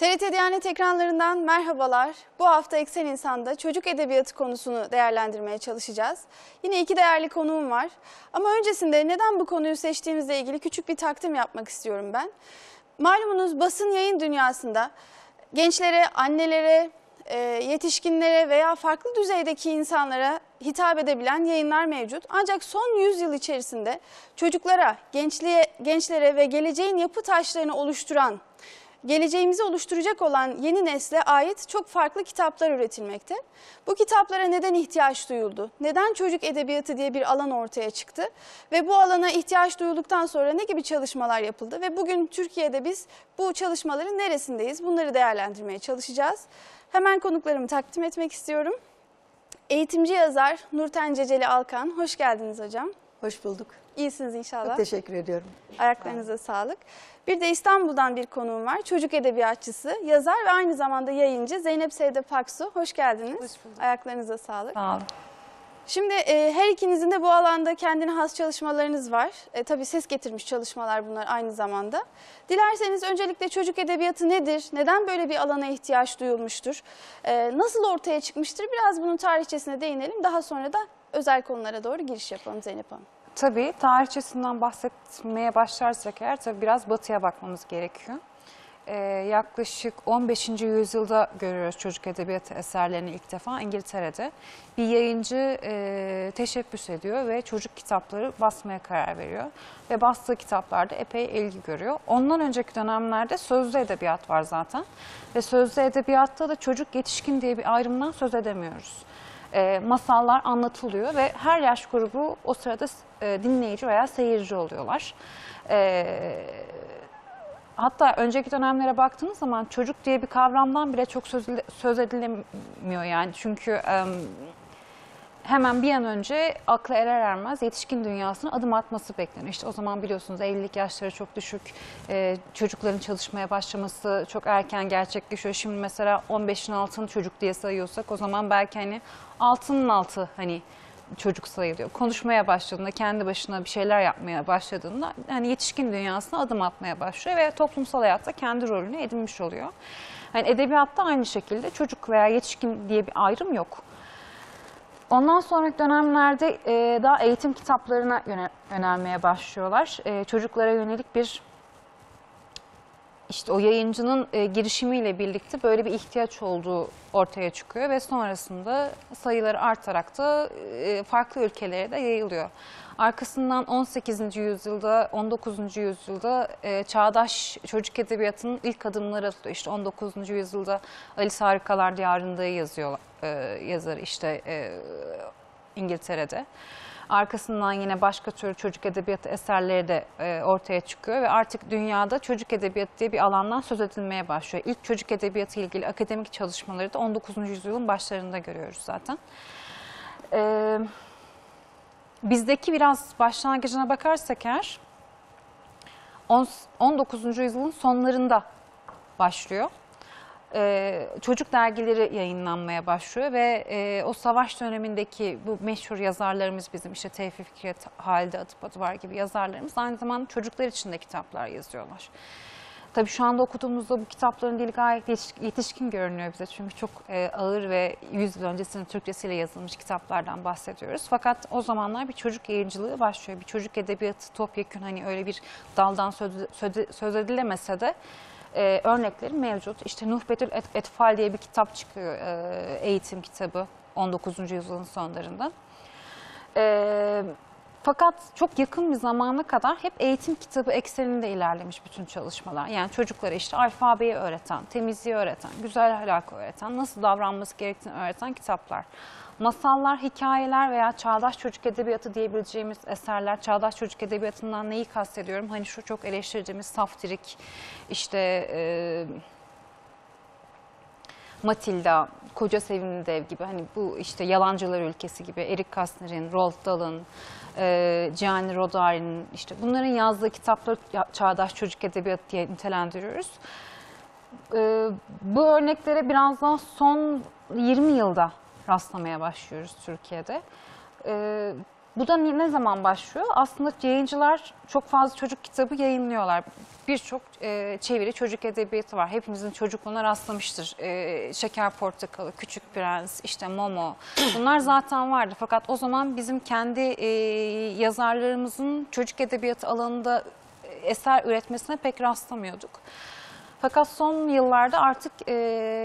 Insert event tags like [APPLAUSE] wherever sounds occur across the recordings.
TRT Diyanet ekranlarından merhabalar. Bu hafta Eksen İnsan'da çocuk edebiyatı konusunu değerlendirmeye çalışacağız. Yine iki değerli konuğum var. Ama öncesinde neden bu konuyu seçtiğimizle ilgili küçük bir takdim yapmak istiyorum ben. Malumunuz basın yayın dünyasında gençlere, annelere, e, yetişkinlere veya farklı düzeydeki insanlara hitap edebilen yayınlar mevcut. Ancak son 100 yıl içerisinde çocuklara, gençliğe, gençlere ve geleceğin yapı taşlarını oluşturan geleceğimizi oluşturacak olan yeni nesle ait çok farklı kitaplar üretilmekte. Bu kitaplara neden ihtiyaç duyuldu? Neden çocuk edebiyatı diye bir alan ortaya çıktı? Ve bu alana ihtiyaç duyulduktan sonra ne gibi çalışmalar yapıldı? Ve bugün Türkiye'de biz bu çalışmaların neresindeyiz? Bunları değerlendirmeye çalışacağız. Hemen konuklarımı takdim etmek istiyorum. Eğitimci yazar Nurten Ceceli Alkan, hoş geldiniz hocam. Hoş bulduk. İyisiniz inşallah. Çok teşekkür ediyorum. Ayaklarınıza sağlık. Bir de İstanbul'dan bir konuğum var. Çocuk edebiyatçısı, yazar ve aynı zamanda yayıncı Zeynep Sevde Paksu. Hoş geldiniz. Hoş bulduk. Ayaklarınıza sağlık. Sağ olun. Şimdi e, her ikinizin de bu alanda kendine has çalışmalarınız var. E, tabii ses getirmiş çalışmalar bunlar aynı zamanda. Dilerseniz öncelikle çocuk edebiyatı nedir? Neden böyle bir alana ihtiyaç duyulmuştur? E, nasıl ortaya çıkmıştır? Biraz bunun tarihçesine değinelim. Daha sonra da özel konulara doğru giriş yapalım Zeynep Hanım. Tabii tarihçesinden bahsetmeye başlarsak eğer tabii biraz batıya bakmamız gerekiyor. Ee, yaklaşık 15. yüzyılda görüyoruz çocuk edebiyatı eserlerini ilk defa İngiltere'de. Bir yayıncı e, teşebbüs ediyor ve çocuk kitapları basmaya karar veriyor. Ve bastığı kitaplarda epey ilgi görüyor. Ondan önceki dönemlerde sözlü edebiyat var zaten. Ve sözlü edebiyatta da çocuk yetişkin diye bir ayrımdan söz edemiyoruz. E, masallar anlatılıyor ve her yaş grubu o sırada e, dinleyici veya seyirci oluyorlar. E, hatta önceki dönemlere baktığınız zaman çocuk diye bir kavramdan bile çok söz, edilemiyor yani çünkü hemen bir an önce akla erer ermez yetişkin dünyasına adım atması bekleniyor. İşte o zaman biliyorsunuz evlilik yaşları çok düşük, e, çocukların çalışmaya başlaması çok erken gerçekleşiyor. Şimdi mesela 15'in altını çocuk diye sayıyorsak o zaman belki hani altının altı hani çocuk sayılıyor. Konuşmaya başladığında, kendi başına bir şeyler yapmaya başladığında hani yetişkin dünyasına adım atmaya başlıyor ve toplumsal hayatta kendi rolünü edinmiş oluyor. Yani edebiyatta aynı şekilde çocuk veya yetişkin diye bir ayrım yok. Ondan sonraki dönemlerde daha eğitim kitaplarına yöne- yönelmeye başlıyorlar. Çocuklara yönelik bir işte o yayıncının e, girişimiyle birlikte böyle bir ihtiyaç olduğu ortaya çıkıyor ve sonrasında sayıları artarak da e, farklı ülkelere de yayılıyor. Arkasından 18. yüzyılda, 19. yüzyılda e, çağdaş çocuk edebiyatının ilk adımları atılıyor. İşte 19. yüzyılda Alice Harikalar Diyarı'nda yazıyor e, yazarı işte e, İngiltere'de. Arkasından yine başka tür çocuk edebiyatı eserleri de e, ortaya çıkıyor ve artık dünyada çocuk edebiyatı diye bir alandan söz edilmeye başlıyor. İlk çocuk edebiyatı ile ilgili akademik çalışmaları da 19. yüzyılın başlarında görüyoruz zaten. E, bizdeki biraz başlangıcına bakarsak eğer on- 19. yüzyılın sonlarında başlıyor e, çocuk dergileri yayınlanmaya başlıyor ve e, o savaş dönemindeki bu meşhur yazarlarımız bizim işte Tevfik Fikret, Halide Atıp Adıvar gibi yazarlarımız aynı zamanda çocuklar için de kitaplar yazıyorlar. Tabii şu anda okuduğumuzda bu kitapların dili gayet yetiş- yetişkin görünüyor bize çünkü çok e, ağır ve 100 yıl öncesinin Türkçesiyle yazılmış kitaplardan bahsediyoruz. Fakat o zamanlar bir çocuk yayıncılığı başlıyor. Bir çocuk edebiyatı topyekun hani öyle bir daldan söz, söz, söz edilemese de e, örnekleri mevcut. İşte Nuhbetül Et- Etfal diye bir kitap çıkıyor, e, eğitim kitabı 19. yüzyılın sonlarında. E, fakat çok yakın bir zamana kadar hep eğitim kitabı ekseninde ilerlemiş bütün çalışmalar. Yani çocuklara işte alfabeyi öğreten, temizliği öğreten, güzel ahlakı öğreten, nasıl davranması gerektiğini öğreten kitaplar. Masallar, hikayeler veya çağdaş çocuk edebiyatı diyebileceğimiz eserler, çağdaş çocuk edebiyatından neyi kastediyorum? Hani şu çok eleştirdiğimiz saftirik, işte e, Matilda, Koca Sevimli Dev gibi hani bu işte Yalancılar Ülkesi gibi Erik Kastner'in, Roald Dahl'ın, e, Gianni Rodari'nin işte bunların yazdığı kitapları çağdaş çocuk edebiyatı diye nitelendiriyoruz. E, bu örneklere biraz daha son 20 yılda rastlamaya başlıyoruz Türkiye'de. E, Bu da ne zaman başlıyor? Aslında yayıncılar çok fazla çocuk kitabı yayınlıyorlar. Birçok e, çeviri çocuk edebiyatı var. Hepimizin çocukluğuna rastlamıştır. E, Şeker Portakalı, Küçük Prens, işte Momo. Bunlar zaten vardı. Fakat o zaman bizim kendi e, yazarlarımızın çocuk edebiyatı alanında eser üretmesine pek rastlamıyorduk. Fakat son yıllarda artık e,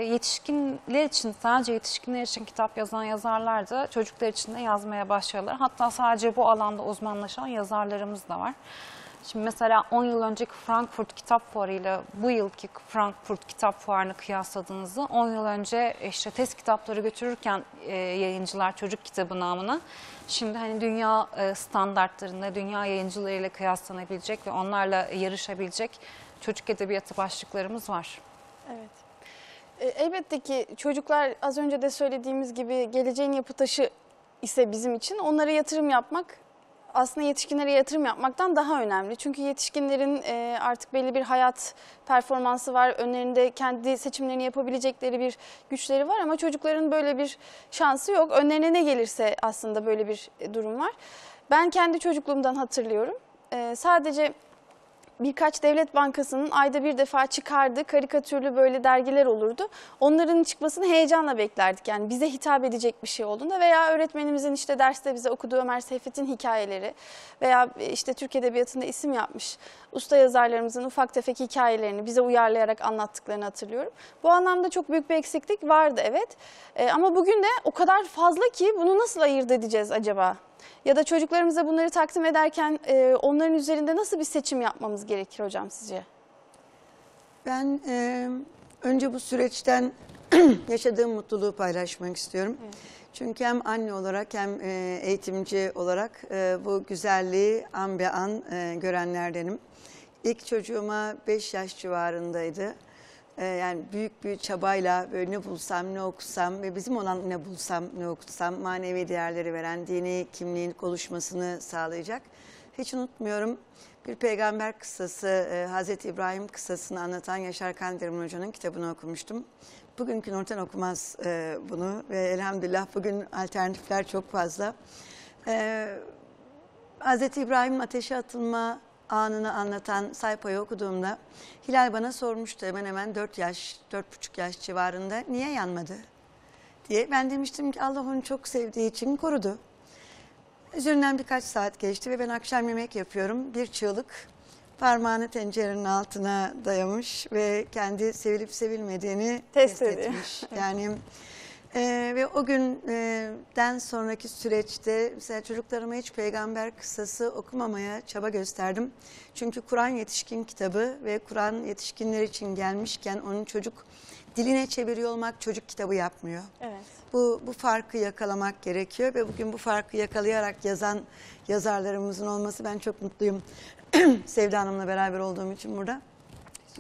yetişkinler için, sadece yetişkinler için kitap yazan yazarlar da çocuklar için de yazmaya başladılar. Hatta sadece bu alanda uzmanlaşan yazarlarımız da var. Şimdi mesela 10 yıl önceki Frankfurt Kitap Fuarı ile bu yılki Frankfurt Kitap Fuarı'nı kıyasladığınızda 10 yıl önce işte test kitapları götürürken e, yayıncılar çocuk kitabı namına şimdi hani dünya e, standartlarında dünya yayıncılarıyla kıyaslanabilecek ve onlarla yarışabilecek çocuk edebiyatı başlıklarımız var. Evet. E, elbette ki çocuklar az önce de söylediğimiz gibi geleceğin yapı taşı ise bizim için onlara yatırım yapmak aslında yetişkinlere yatırım yapmaktan daha önemli. Çünkü yetişkinlerin e, artık belli bir hayat performansı var. Önlerinde kendi seçimlerini yapabilecekleri bir güçleri var ama çocukların böyle bir şansı yok. Önlerine ne gelirse aslında böyle bir e, durum var. Ben kendi çocukluğumdan hatırlıyorum. Sadece birkaç devlet bankasının ayda bir defa çıkardığı karikatürlü böyle dergiler olurdu. Onların çıkmasını heyecanla beklerdik. Yani bize hitap edecek bir şey olduğunda veya öğretmenimizin işte derste bize okuduğu Ömer Seyfettin hikayeleri veya işte Türk Edebiyatı'nda isim yapmış usta yazarlarımızın ufak tefek hikayelerini bize uyarlayarak anlattıklarını hatırlıyorum. Bu anlamda çok büyük bir eksiklik vardı evet. Ee, ama bugün de o kadar fazla ki bunu nasıl ayırt edeceğiz acaba? Ya da çocuklarımıza bunları takdim ederken e, onların üzerinde nasıl bir seçim yapmamız gerekir hocam sizce? Ben e, önce bu süreçten [CLEARS THROAT] yaşadığım mutluluğu paylaşmak istiyorum. Çünkü hem anne olarak hem e, eğitimci olarak e, bu güzelliği an be an e, görenlerdenim. İlk çocuğuma 5 yaş civarındaydı. E, yani büyük bir çabayla böyle ne bulsam ne okusam ve bizim olan ne bulsam ne okutsam manevi değerleri veren dini kimliğin oluşmasını sağlayacak. Hiç unutmuyorum bir peygamber kıssası, e, Hazreti İbrahim kıssasını anlatan Yaşar Kandemir Hoca'nın kitabını okumuştum. Bugünkü Nurten okumaz e, bunu ve elhamdülillah bugün alternatifler çok fazla. E, Hazreti İbrahim'in ateşe atılma anını anlatan sayfayı okuduğumda Hilal bana sormuştu hemen hemen 4 yaş, 4,5 yaş civarında niye yanmadı diye. Ben demiştim ki Allah onu çok sevdiği için korudu. Üzerinden birkaç saat geçti ve ben akşam yemek yapıyorum. Bir çığlık parmağını tencerenin altına dayamış ve kendi sevilip sevilmediğini Test test, etmiş. Yani [LAUGHS] e, ve o günden sonraki süreçte mesela çocuklarıma hiç peygamber kıssası okumamaya çaba gösterdim. Çünkü Kur'an yetişkin kitabı ve Kur'an yetişkinler için gelmişken onun çocuk diline çeviriyor olmak çocuk kitabı yapmıyor. Evet. Bu, bu farkı yakalamak gerekiyor ve bugün bu farkı yakalayarak yazan yazarlarımızın olması ben çok mutluyum. [CLEARS THROAT] Sevda Hanım'la beraber olduğum için burada.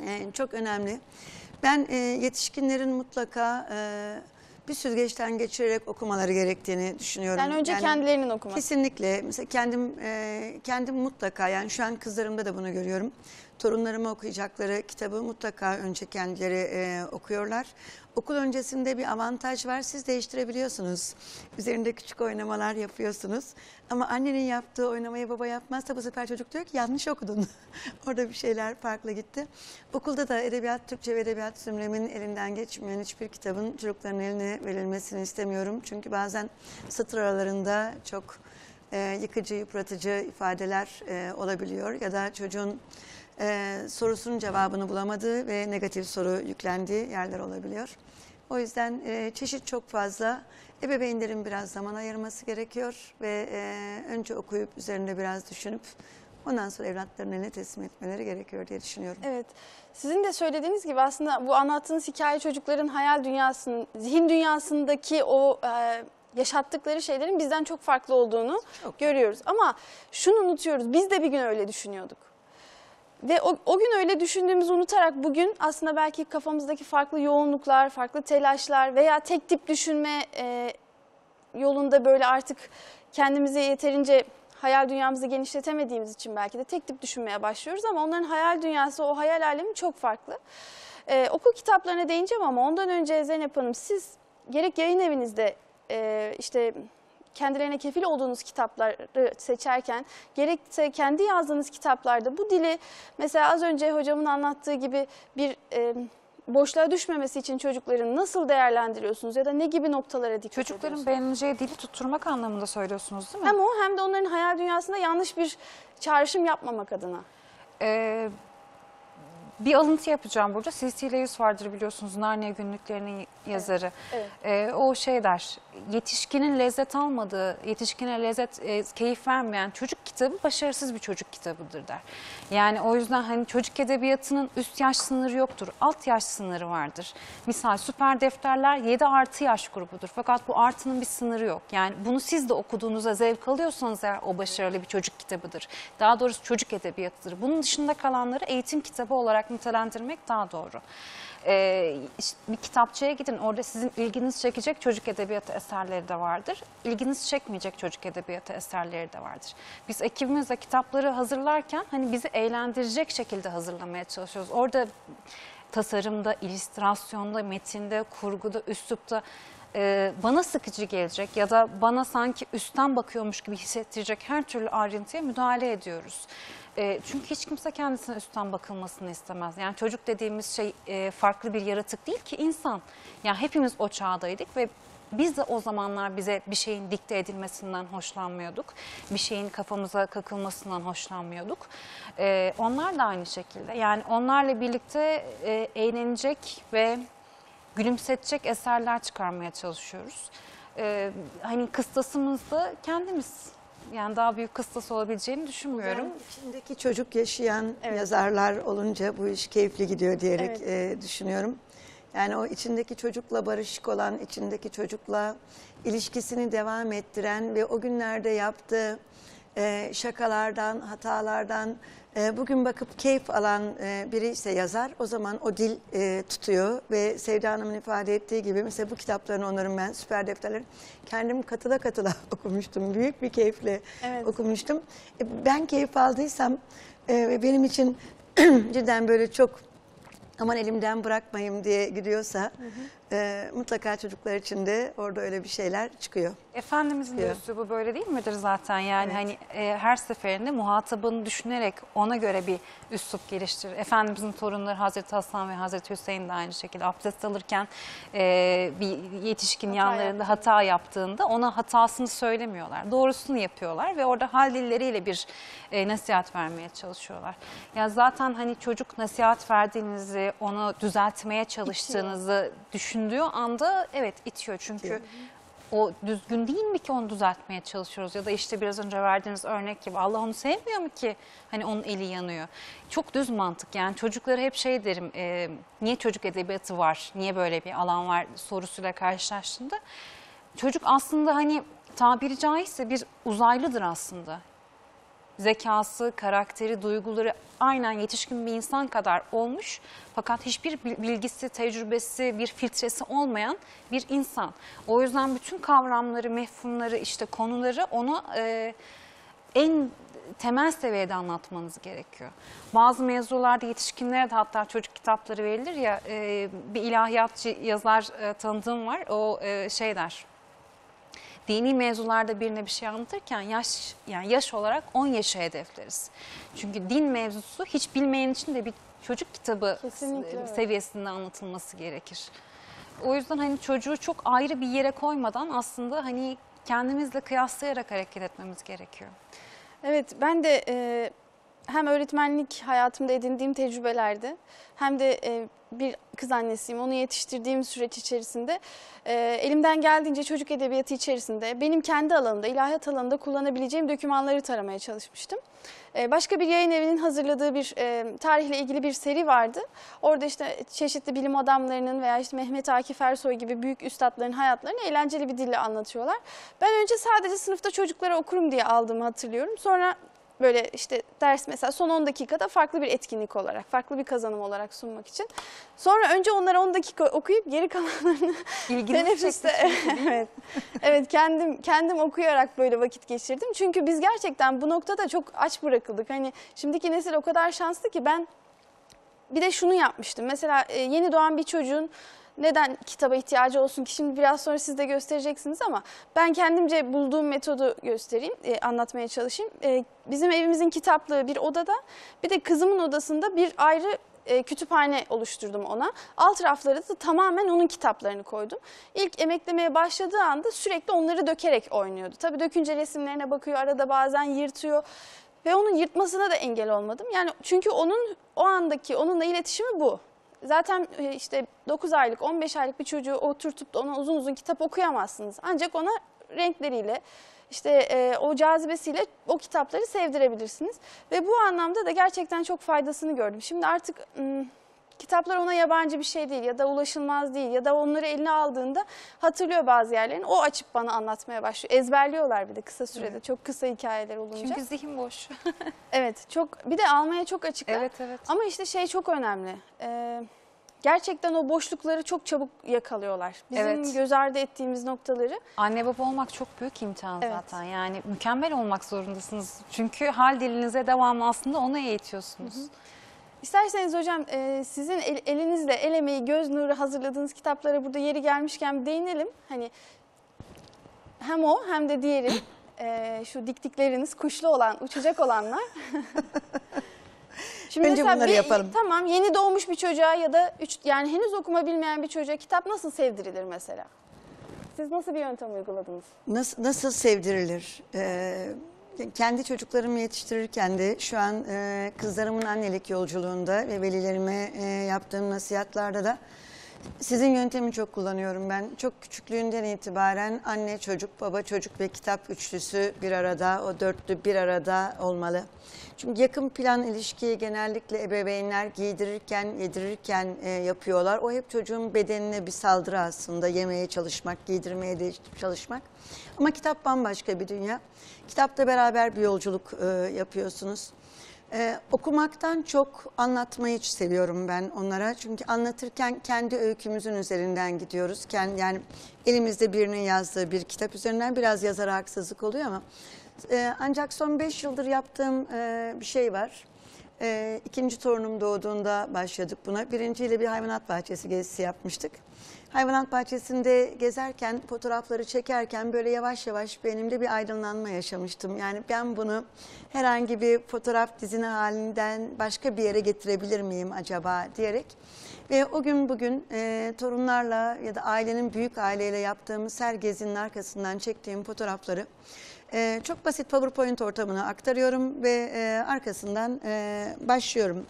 Ee, çok önemli. Ben e, yetişkinlerin mutlaka e, bir süzgeçten geçirerek okumaları gerektiğini düşünüyorum. Yani önce kendilerinin okuması. Kesinlikle. Mesela kendim e, kendim mutlaka yani şu an kızlarımda da bunu görüyorum. Torunlarıma okuyacakları kitabı mutlaka önce kendileri e, okuyorlar. Okul öncesinde bir avantaj var. Siz değiştirebiliyorsunuz. Üzerinde küçük oynamalar yapıyorsunuz. Ama annenin yaptığı oynamayı baba yapmazsa bu sefer çocuk diyor ki yanlış okudun. [LAUGHS] Orada bir şeyler farklı gitti. Okulda da edebiyat, Türkçe ve edebiyat zümremin elinden geçmeyen hiçbir kitabın çocukların eline verilmesini istemiyorum. Çünkü bazen satır aralarında çok e, yıkıcı, yıpratıcı ifadeler e, olabiliyor. Ya da çocuğun e, sorusunun cevabını bulamadığı ve negatif soru yüklendiği yerler olabiliyor. O yüzden e, çeşit çok fazla. Ebeveynlerin biraz zaman ayırması gerekiyor ve e, önce okuyup üzerinde biraz düşünüp ondan sonra evlatlarının eline teslim etmeleri gerekiyor diye düşünüyorum. Evet. Sizin de söylediğiniz gibi aslında bu anlattığınız hikaye çocukların hayal dünyasının, zihin dünyasındaki o e, yaşattıkları şeylerin bizden çok farklı olduğunu Çok. görüyoruz. Ama şunu unutuyoruz. Biz de bir gün öyle düşünüyorduk. Ve o, o gün öyle düşündüğümüzü unutarak bugün aslında belki kafamızdaki farklı yoğunluklar, farklı telaşlar veya tek tip düşünme e, yolunda böyle artık kendimizi yeterince hayal dünyamızı genişletemediğimiz için belki de tek tip düşünmeye başlıyoruz ama onların hayal dünyası, o hayal alemi çok farklı. Ee, okul kitaplarına değineceğim ama ondan önce Zeynep Hanım siz gerek yayın evinizde e, işte kendilerine kefil olduğunuz kitapları seçerken gerekse kendi yazdığınız kitaplarda bu dili mesela az önce hocamın anlattığı gibi bir e, boşluğa düşmemesi için çocukların nasıl değerlendiriyorsunuz ya da ne gibi noktalara dikkat Çocukların ediyorsunuz? beğeneceği dili tutturmak anlamında söylüyorsunuz değil mi? Hem o hem de onların hayal dünyasında yanlış bir çağrışım yapmamak adına. Ee, bir alıntı yapacağım burada. C.C. Lewis vardır biliyorsunuz Narnia günlüklerinin yazarı. evet. Ee, o şey der, yetişkinin lezzet almadığı, yetişkine lezzet, e, keyif vermeyen çocuk kitabı başarısız bir çocuk kitabıdır der. Yani o yüzden hani çocuk edebiyatının üst yaş sınırı yoktur, alt yaş sınırı vardır. Misal süper defterler 7 artı yaş grubudur fakat bu artının bir sınırı yok. Yani bunu siz de okuduğunuzda zevk alıyorsanız eğer o başarılı bir çocuk kitabıdır. Daha doğrusu çocuk edebiyatıdır. Bunun dışında kalanları eğitim kitabı olarak nitelendirmek daha doğru. Ee, işte bir kitapçıya gidin orada sizin ilginizi çekecek çocuk edebiyatı eserleri de vardır. İlginizi çekmeyecek çocuk edebiyatı eserleri de vardır. Biz ekibimizle kitapları hazırlarken hani bizi eğlendirecek şekilde hazırlamaya çalışıyoruz. Orada tasarımda, illüstrasyonda, metinde, kurguda, üslupta e, bana sıkıcı gelecek ya da bana sanki üstten bakıyormuş gibi hissettirecek her türlü ayrıntıya müdahale ediyoruz. E, çünkü hiç kimse kendisine üstten bakılmasını istemez. Yani çocuk dediğimiz şey e, farklı bir yaratık değil ki insan. Yani hepimiz o çağdaydık ve biz de o zamanlar bize bir şeyin dikte edilmesinden hoşlanmıyorduk. Bir şeyin kafamıza kakılmasından hoşlanmıyorduk. E, onlar da aynı şekilde. Yani onlarla birlikte e, eğlenecek ve gülümsetecek eserler çıkarmaya çalışıyoruz. Ee, hani kıstasımız da kendimiz. Yani daha büyük kıstas olabileceğini düşünmüyorum. Yani içindeki çocuk yaşayan Evet. yazarlar olunca bu iş keyifli gidiyor diyerek Evet. e, düşünüyorum. Yani o içindeki çocukla barışık olan, içindeki çocukla ilişkisini devam ettiren ve o günlerde yaptığı e, şakalardan, hatalardan e, bugün bakıp keyif alan e, biri ise yazar o zaman o dil e, tutuyor ve Sevda Hanım'ın ifade ettiği gibi mesela bu kitaplarını onların ben süper defterleri kendim katıla katıla [LAUGHS] okumuştum. Büyük bir keyifle Evet. okumuştum. E, Ben keyif aldıysam e, benim için [CLEARS THROAT] cidden böyle çok aman elimden bırakmayayım diye gidiyorsa e, mutlaka çocuklar için de orada öyle bir şeyler çıkıyor. Efendimizin de üslubu böyle değil midir zaten? Yani hani e, her seferinde muhatabını düşünerek ona göre bir üslup geliştirir. Efendimizin torunları Hazreti Hasan ve Hazreti Hüseyin de aynı şekilde abdest alırken e, bir yetişkin Hata yanlarında yaptığında. hata yaptığında ona hatasını söylemiyorlar. Doğrusunu yapıyorlar ve orada hal dilleriyle bir e, nasihat vermeye çalışıyorlar. Ya zaten hani çocuk nasihat verdiğinizi, onu düzeltmeye çalıştığınızı düşündüğü anda evet itiyor. Çünkü o düzgün değil mi ki onu düzeltmeye çalışıyoruz? Ya da işte biraz önce verdiğiniz örnek gibi Allah onu sevmiyor mu ki? Hani onun eli yanıyor. Çok düz mantık yani. Çocuklara hep şey derim e, niye çocuk edebiyatı var? Niye böyle bir alan var sorusuyla karşılaştığında çocuk aslında hani tabiri caizse bir uzaylıdır aslında zekası, karakteri, duyguları aynen yetişkin bir insan kadar olmuş fakat hiçbir bil- bilgisi, tecrübesi, bir filtresi olmayan bir insan. O yüzden bütün kavramları, mefhumları, işte konuları ona e, en temel seviyede anlatmanız gerekiyor. Bazı mevzularda yetişkinlere de hatta çocuk kitapları verilir ya e, bir ilahiyatçı yazar e, tanıdığım var o e, şey der dini mevzularda birine bir şey anlatırken yaş yani yaş olarak 10 yaşı hedefleriz. Çünkü din mevzusu hiç bilmeyen için de bir çocuk kitabı Kesinlikle, seviyesinde anlatılması gerekir. O yüzden hani çocuğu çok ayrı bir yere koymadan aslında hani kendimizle kıyaslayarak hareket etmemiz gerekiyor. Evet ben de e, hem öğretmenlik hayatımda edindiğim tecrübelerde hem de e, bir kız annesiyim. Onu yetiştirdiğim süreç içerisinde e, elimden geldiğince çocuk edebiyatı içerisinde benim kendi alanımda, ilahiyat alanında kullanabileceğim dokümanları taramaya çalışmıştım. E, başka bir yayın evinin hazırladığı bir e, tarihle ilgili bir seri vardı. Orada işte çeşitli bilim adamlarının veya işte Mehmet Akif Ersoy gibi büyük üstadların hayatlarını eğlenceli bir dille anlatıyorlar. Ben önce sadece sınıfta çocuklara okurum diye aldığımı hatırlıyorum. Sonra böyle işte ders mesela son 10 dakikada farklı bir etkinlik olarak, farklı bir kazanım olarak sunmak için. Sonra önce onları 10 dakika okuyup geri kalanlarını [LAUGHS] İlginizi [LAUGHS] teneffüste evet. Evet kendim kendim okuyarak böyle vakit geçirdim. Çünkü biz gerçekten bu noktada çok aç bırakıldık. Hani şimdiki nesil o kadar şanslı ki ben bir de şunu yapmıştım. Mesela e, yeni doğan bir çocuğun neden kitaba ihtiyacı olsun ki şimdi biraz sonra siz de göstereceksiniz ama ben kendimce bulduğum metodu göstereyim, e, anlatmaya çalışayım. E, bizim evimizin kitaplığı bir odada bir de kızımın odasında bir ayrı e, kütüphane oluşturdum ona. Alt rafları da tamamen onun kitaplarını koydum. İlk emeklemeye başladığı anda sürekli onları dökerek oynuyordu. Tabii dökünce resimlerine bakıyor, arada bazen yırtıyor ve onun yırtmasına da engel olmadım. Yani çünkü onun o andaki onunla iletişimi bu. Zaten e, işte 9 aylık, 15 aylık bir çocuğu oturtup da ona uzun uzun kitap okuyamazsınız. Ancak ona renkleriyle, işte e, o cazibesiyle o kitapları sevdirebilirsiniz. Ve bu anlamda da gerçekten çok faydasını gördüm. Şimdi artık kitaplar ona yabancı bir şey değil ya da ulaşılmaz değil ya da onları eline aldığında hatırlıyor bazı yerlerini. O açıp bana anlatmaya başlıyor. Ezberliyorlar bir de kısa sürede. Çok kısa hikayeler olunca. Çünkü zihin boş. [LAUGHS] Evet çok bir de almaya çok açıklar. evet evet. Ama işte şey çok önemli. Ee, gerçekten o boşlukları çok çabuk yakalıyorlar. Bizim Evet. göz ardı ettiğimiz noktaları. Anne baba olmak çok büyük imtihan Evet. zaten. Yani mükemmel olmak zorundasınız. Çünkü hal dilinize devamlı aslında onu eğitiyorsunuz. İsterseniz hocam e, sizin el- elinizle el emeği, göz nuru hazırladığınız kitaplara burada yeri gelmişken bir değinelim. Hani hem o hem de diğeri [LAUGHS] e, şu diktikleriniz kuşlu olan, uçacak olanlar. [LAUGHS] Şimdi Önce bunları yapalım. Tamam yeni doğmuş bir çocuğa ya da üç, yani henüz okuma bilmeyen bir çocuğa kitap nasıl sevdirilir mesela? Siz nasıl bir yöntem uyguladınız? Nasıl, nasıl sevdirilir? Ee, kendi çocuklarımı yetiştirirken de şu an e, kızlarımın annelik yolculuğunda ve velilerime e, yaptığım nasihatlarda da sizin yöntemi çok kullanıyorum ben. Çok küçüklüğünden itibaren anne çocuk, baba çocuk ve kitap üçlüsü bir arada, o dörtlü bir arada olmalı. Çünkü yakın plan ilişkiyi genellikle ebeveynler giydirirken, yedirirken e, yapıyorlar. O hep çocuğun bedenine bir saldırı aslında. Yemeye çalışmak, giydirmeye de çalışmak. Ama kitap bambaşka bir dünya. Kitapta beraber bir yolculuk e, yapıyorsunuz. Ee, okumaktan çok anlatmayı seviyorum ben onlara. Çünkü anlatırken kendi öykümüzün üzerinden gidiyoruz. Kendi, yani elimizde birinin yazdığı bir kitap üzerinden biraz yazara haksızlık oluyor ama e, ancak son beş yıldır yaptığım e, bir şey var. E, ikinci torunum doğduğunda başladık buna. Birinciyle bir hayvanat bahçesi gezisi yapmıştık. Hayvanat bahçesinde gezerken, fotoğrafları çekerken böyle yavaş yavaş benimde bir aydınlanma yaşamıştım. Yani ben bunu herhangi bir fotoğraf dizini halinden başka bir yere getirebilir miyim acaba diyerek. Ve o gün bugün e, torunlarla ya da ailenin büyük aileyle yaptığımız her gezinin arkasından çektiğim fotoğrafları e, çok basit PowerPoint ortamına aktarıyorum ve e, arkasından e, başlıyorum.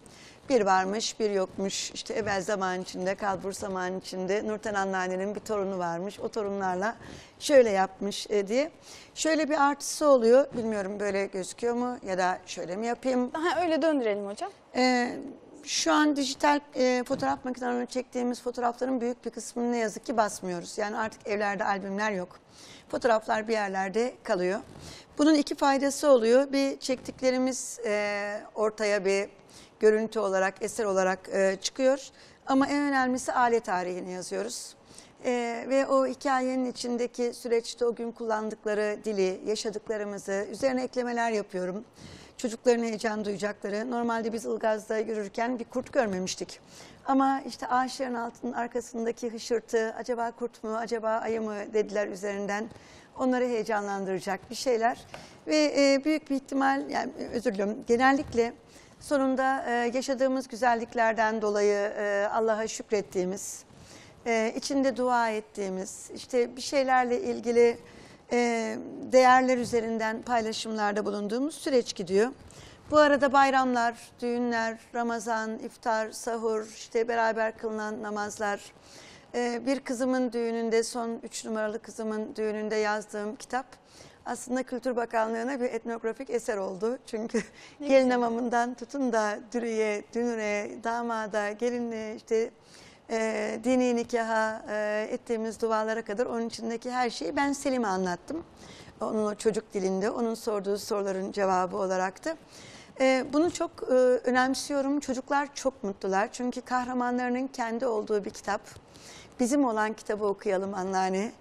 Bir varmış, bir yokmuş. İşte evvel zaman içinde, kalbur zaman içinde Nurten anneannenin bir torunu varmış. O torunlarla şöyle yapmış e, diye. Şöyle bir artısı oluyor. Bilmiyorum böyle gözüküyor mu ya da şöyle mi yapayım? Ha, öyle döndürelim hocam. Ee, şu an dijital e, fotoğraf makinelerine çektiğimiz fotoğrafların büyük bir kısmını ne yazık ki basmıyoruz. Yani artık evlerde albümler yok. Fotoğraflar bir yerlerde kalıyor. Bunun iki faydası oluyor. Bir çektiklerimiz e, ortaya bir görüntü olarak, eser olarak e, çıkıyor. Ama en önemlisi aile tarihini yazıyoruz. Ee, ve o hikayenin içindeki süreçte o gün kullandıkları dili, yaşadıklarımızı, üzerine eklemeler yapıyorum. Çocukların heyecan duyacakları. Normalde biz Ilgaz'da yürürken bir kurt görmemiştik. Ama işte ağaçların altının arkasındaki hışırtı, acaba kurt mu, acaba ayı mı dediler üzerinden. Onları heyecanlandıracak bir şeyler. Ve e, büyük bir ihtimal, yani özür diliyorum, genellikle sonunda e, yaşadığımız güzelliklerden dolayı e, Allah'a şükrettiğimiz, e, içinde dua ettiğimiz, işte bir şeylerle ilgili e, değerler üzerinden paylaşımlarda bulunduğumuz süreç gidiyor. Bu arada bayramlar, düğünler, Ramazan, iftar, sahur, işte beraber kılınan namazlar. E, bir kızımın düğününde, son üç numaralı kızımın düğününde yazdığım kitap aslında Kültür Bakanlığı'na bir etnografik eser oldu. Çünkü [LAUGHS] gelin hamamından tutun da dürüye, dünüre, damada, gelinle işte e, dini nikaha e, ettiğimiz dualara kadar onun içindeki her şeyi ben Selim'e anlattım. Onun o çocuk dilinde, onun sorduğu soruların cevabı olaraktı. E, bunu çok e, önemsiyorum. Çocuklar çok mutlular. Çünkü kahramanlarının kendi olduğu bir kitap. Bizim olan kitabı okuyalım anneanne.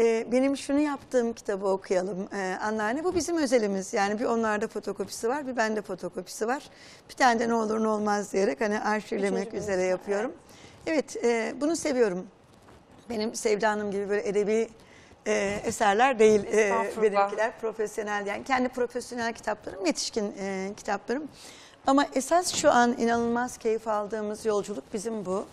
E, benim şunu yaptığım kitabı okuyalım e, anneanne. Bu bizim özelimiz. Yani bir onlarda fotokopisi var, bir bende fotokopisi var. Bir tane de ne olur ne olmaz diyerek hani arşivlemek Üçüncü üzere nüsha, yapıyorum. Evet, e, bunu seviyorum. Benim Sevda Hanım gibi böyle edebi e, eserler değil e, benimkiler. Profesyonel yani kendi profesyonel kitaplarım, yetişkin e, kitaplarım. Ama esas şu an inanılmaz keyif aldığımız yolculuk bizim bu.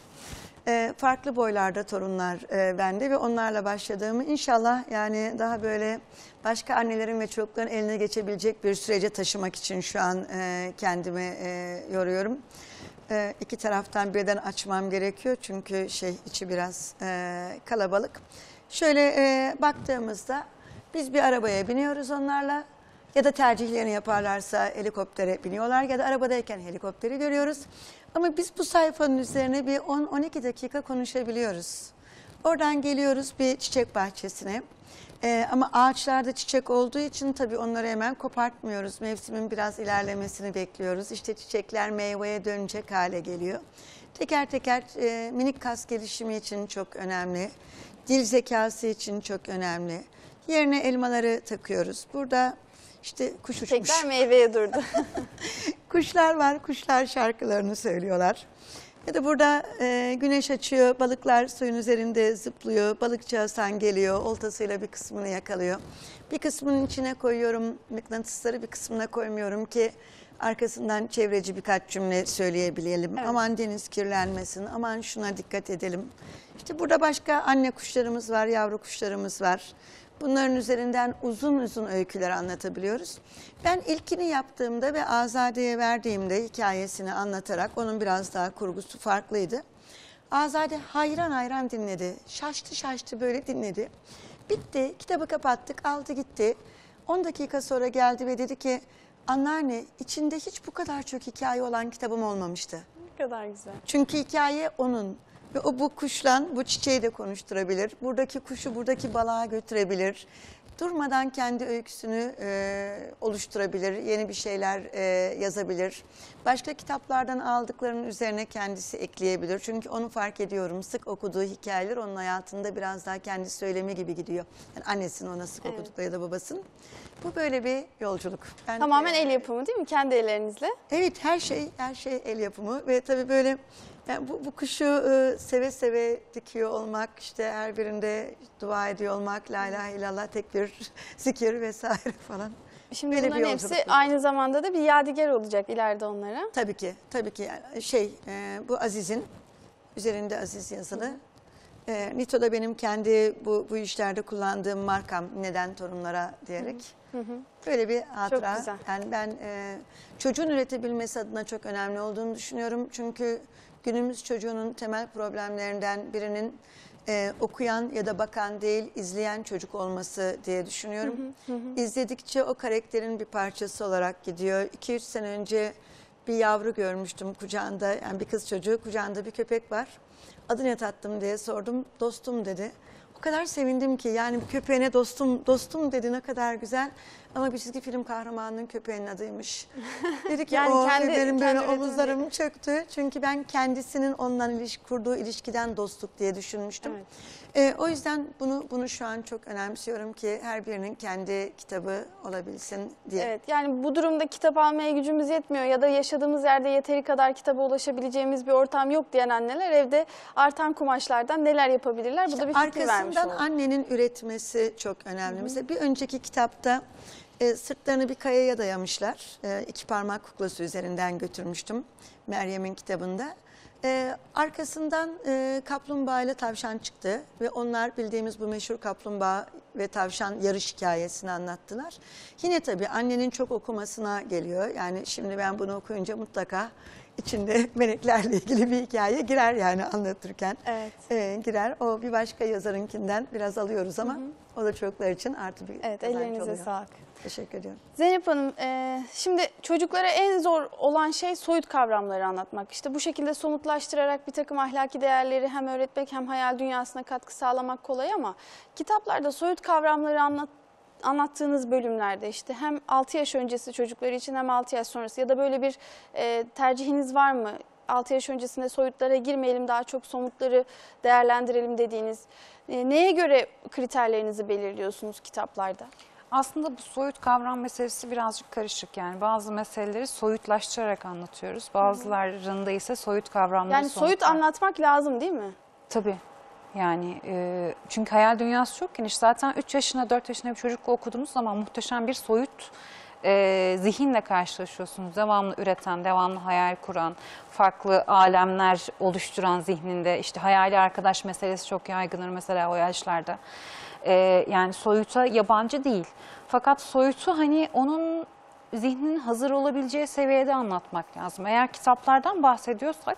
E, farklı boylarda torunlar e, bende ve onlarla başladığımı inşallah yani daha böyle başka annelerin ve çocukların eline geçebilecek bir sürece taşımak için şu an e, kendimi e, yoruyorum. E, iki taraftan birden açmam gerekiyor çünkü şey içi biraz e, kalabalık. Şöyle e, baktığımızda biz bir arabaya biniyoruz onlarla ya da tercihlerini yaparlarsa helikoptere biniyorlar ya da arabadayken helikopteri görüyoruz. Ama biz bu sayfanın üzerine bir 10-12 dakika konuşabiliyoruz. Oradan geliyoruz bir çiçek bahçesine. Ee, ama ağaçlarda çiçek olduğu için tabii onları hemen kopartmıyoruz. Mevsimin biraz ilerlemesini bekliyoruz. İşte çiçekler meyveye dönecek hale geliyor. Teker teker e, minik kas gelişimi için çok önemli. Dil zekası için çok önemli. Yerine elmaları takıyoruz. Burada işte kuş uçmuş. Tekrar meyveye durdu. [LAUGHS] Kuşlar var, kuşlar şarkılarını söylüyorlar. Ya da burada e, güneş açıyor, balıklar suyun üzerinde zıplıyor, balıkçı Hasan geliyor, oltasıyla bir kısmını yakalıyor. Bir kısmının içine koyuyorum mıknatısları, bir kısmına koymuyorum ki arkasından çevreci birkaç cümle söyleyebilelim. Evet. Aman deniz kirlenmesin, aman şuna dikkat edelim. İşte burada başka anne kuşlarımız var, yavru kuşlarımız var. Bunların üzerinden uzun uzun öyküler anlatabiliyoruz. Ben ilkini yaptığımda ve Azade'ye verdiğimde hikayesini anlatarak onun biraz daha kurgusu farklıydı. Azade hayran hayran dinledi. Şaştı şaştı böyle dinledi. Bitti, kitabı kapattık, aldı gitti. 10 dakika sonra geldi ve dedi ki anneanne içinde hiç bu kadar çok hikaye olan kitabım olmamıştı. ne kadar güzel. Çünkü hikaye onun. Ve o bu kuşla bu çiçeği de konuşturabilir. Buradaki kuşu buradaki balığa götürebilir. Durmadan kendi öyküsünü e, oluşturabilir, yeni bir şeyler e, yazabilir. Başka kitaplardan aldıklarının üzerine kendisi ekleyebilir. Çünkü onu fark ediyorum. Sık okuduğu hikayeler onun hayatında biraz daha kendi söylemi gibi gidiyor. Yani annesinin ona sık Evet. okudukları ya da babasının. Bu böyle bir yolculuk. Ben, Tamamen e, el yapımı değil mi? Kendi ellerinizle. Evet her şey her şey el yapımı ve tabii böyle yani bu, bu kuşu e, seve seve dikiyor olmak işte her birinde dua ediyor olmak la ilahe illallah tek bir [LAUGHS] zikir vesaire falan. Şimdi Böyle bunların hepsi bu. aynı zamanda da bir yadigar olacak ileride onlara. Tabii ki tabii ki yani şey e, bu Aziz'in üzerinde Aziz yazılı. E, Nito da benim kendi bu, bu işlerde kullandığım markam neden torunlara diyerek. Böyle bir hatıra. güzel. Yani ben e, çocuğun üretebilmesi adına çok önemli olduğunu düşünüyorum. Çünkü günümüz çocuğunun temel problemlerinden birinin e, okuyan ya da bakan değil, izleyen çocuk olması diye düşünüyorum. İzledikçe o karakterin bir parçası olarak gidiyor. 2-3 sene önce bir yavru görmüştüm kucağında, yani bir kız çocuğu kucağında bir köpek var. Adı ne tattım diye sordum, dostum dedi. O kadar sevindim ki yani köpeğine dostum dostum dedi ne kadar güzel. Ama bir çizgi film kahramanının köpeğinin adıymış. [LAUGHS] Dedi ki Yani o ve kendi- benim kendi böyle omuzlarım çöktü. Çünkü ben kendisinin onunla ilişki, kurduğu ilişkiden dostluk diye düşünmüştüm. Evet. Ee, o yüzden bunu bunu şu an çok önemsiyorum ki her birinin kendi kitabı olabilsin diye. Evet yani bu durumda kitap almaya gücümüz yetmiyor ya da yaşadığımız yerde yeteri kadar kitaba ulaşabileceğimiz bir ortam yok diyen anneler evde artan kumaşlardan neler yapabilirler? Bu da bir fikir vermiş Arkasından annenin üretmesi çok önemli. Mesela bir önceki kitapta e, sırtlarını bir kayaya dayamışlar. E, iki parmak kuklası üzerinden götürmüştüm Meryem'in kitabında. E, arkasından e, kaplumbağa ile tavşan çıktı ve onlar bildiğimiz bu meşhur kaplumbağa ve tavşan yarış hikayesini anlattılar. Yine tabii annenin çok okumasına geliyor. Yani şimdi ben bunu okuyunca mutlaka içinde [LAUGHS] meleklerle ilgili bir hikaye girer yani anlatırken Evet. e, girer. O bir başka yazarınkinden biraz alıyoruz ama o da çocuklar için artı bir Evet ellerinize sağlık. Teşekkür ediyorum. Zeynep Hanım, e, şimdi çocuklara en zor olan şey soyut kavramları anlatmak. İşte bu şekilde somutlaştırarak bir takım ahlaki değerleri hem öğretmek hem hayal dünyasına katkı sağlamak kolay ama kitaplarda soyut kavramları anlat anlattığınız bölümlerde işte hem 6 yaş öncesi çocukları için hem 6 yaş sonrası ya da böyle bir e, tercihiniz var mı? 6 yaş öncesinde soyutlara girmeyelim daha çok somutları değerlendirelim dediğiniz e, neye göre kriterlerinizi belirliyorsunuz kitaplarda? Aslında bu soyut kavram meselesi birazcık karışık yani. Bazı meseleleri soyutlaştırarak anlatıyoruz. Bazılarında ise soyut kavramları Yani soyut somutlar- anlatmak lazım değil mi? Tabii. Yani e, çünkü hayal dünyası çok geniş. Zaten 3 yaşına 4 yaşında bir çocukla okuduğunuz zaman muhteşem bir soyut e, zihinle karşılaşıyorsunuz. Devamlı üreten, devamlı hayal kuran, farklı alemler oluşturan zihninde. işte hayali arkadaş meselesi çok yaygındır mesela o yaşlarda. E, yani soyuta yabancı değil. Fakat soyutu hani onun zihninin hazır olabileceği seviyede anlatmak lazım. Eğer kitaplardan bahsediyorsak,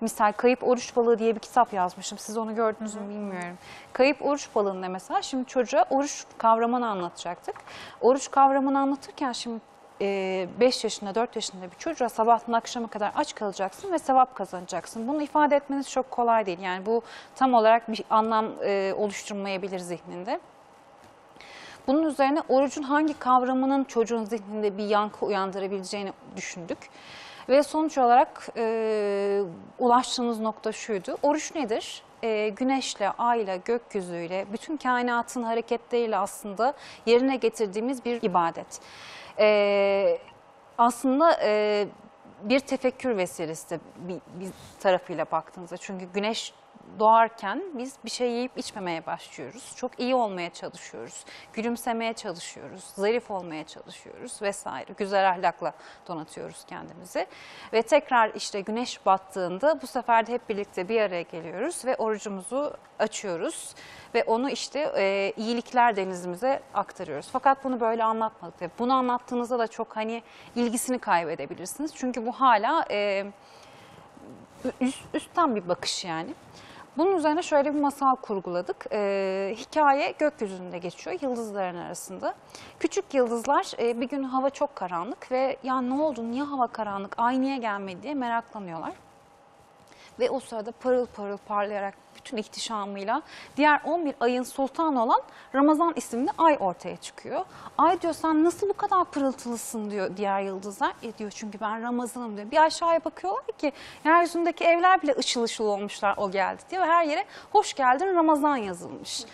misal Kayıp Oruç Balığı diye bir kitap yazmışım. Siz onu gördünüz mü bilmiyorum. Kayıp Oruç Balığı'nda mesela şimdi çocuğa oruç kavramını anlatacaktık. Oruç kavramını anlatırken şimdi 5 yaşında 4 yaşında bir çocuğa sabahtan akşama kadar aç kalacaksın ve sevap kazanacaksın. Bunu ifade etmeniz çok kolay değil. Yani bu tam olarak bir anlam e, oluşturmayabilir zihninde. Bunun üzerine orucun hangi kavramının çocuğun zihninde bir yankı uyandırabileceğini düşündük. Ve sonuç olarak e, ulaştığımız nokta şuydu. Oruç nedir? E, güneşle, ayla, gökyüzüyle, bütün kainatın hareketleriyle aslında yerine getirdiğimiz bir ibadet. E, aslında e, bir tefekkür vesilesi bir, bir tarafıyla baktığınızda. Çünkü güneş doğarken biz bir şey yiyip içmemeye başlıyoruz. Çok iyi olmaya çalışıyoruz. Gülümsemeye çalışıyoruz. Zarif olmaya çalışıyoruz vesaire. Güzel ahlakla donatıyoruz kendimizi. Ve tekrar işte güneş battığında bu sefer de hep birlikte bir araya geliyoruz ve orucumuzu açıyoruz. Ve onu işte e, iyilikler denizimize aktarıyoruz. Fakat bunu böyle anlatmadık. Bunu anlattığınızda da çok hani ilgisini kaybedebilirsiniz. Çünkü bu hala e, üst, üstten bir bakış yani. Bunun üzerine şöyle bir masal kurguladık. Ee, hikaye gökyüzünde geçiyor, yıldızların arasında. Küçük yıldızlar e, bir gün hava çok karanlık ve ya ne oldu, niye hava karanlık, ay niye gelmedi diye meraklanıyorlar. Ve o sırada parıl parıl parlayarak bütün ihtişamıyla diğer 11 ayın sultanı olan Ramazan isimli ay ortaya çıkıyor. Ay diyor sen nasıl bu kadar pırıltılısın diyor diğer yıldızlar. E diyor çünkü ben Ramazan'ım diyor. Bir aşağıya bakıyorlar ki yeryüzündeki evler bile ışıl ışıl olmuşlar o geldi diye. Ve her yere hoş geldin Ramazan yazılmış.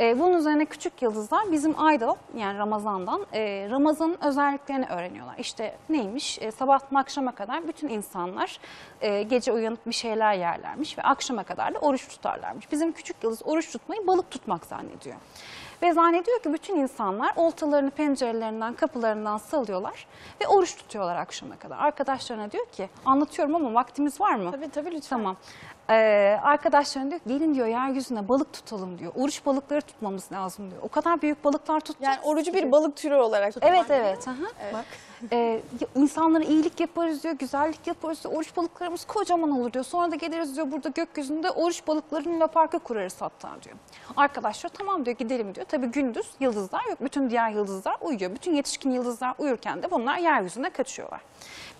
E, bunun üzerine küçük yıldızlar bizim ayda yani Ramazan'dan e, Ramazan'ın özelliklerini öğreniyorlar. İşte neymiş? E, sabahtan akşama kadar bütün insanlar e, gece uyanıp bir şeyler yerlermiş ve akşama kadar da oruç tutarlarmış. Bizim küçük yıldız oruç tutmayı balık tutmak zannediyor. Ve zannediyor ki bütün insanlar oltalarını pencerelerinden, kapılarından salıyorlar ve oruç tutuyorlar akşama kadar. Arkadaşlarına diyor ki anlatıyorum ama vaktimiz var mı? Tabii tabii lütfen. Tamam. Ee, arkadaşlarına diyor ki, gelin diyor yeryüzüne balık tutalım diyor. Oruç balıkları tutmamız lazım diyor. O kadar büyük balıklar tutacağız. Yani orucu bir balık türü olarak tutmak. Evet evet. aha. Bak. Ee, insanlara iyilik yaparız diyor, güzellik yaparız diyor. Oruç balıklarımız kocaman olur diyor. Sonra da geliriz diyor burada gökyüzünde oruç balıklarının parka kurarız hatta diyor. Arkadaşlar tamam diyor gidelim diyor. Tabii gündüz yıldızlar yok. Bütün diğer yıldızlar uyuyor. Bütün yetişkin yıldızlar uyurken de bunlar yeryüzüne kaçıyorlar.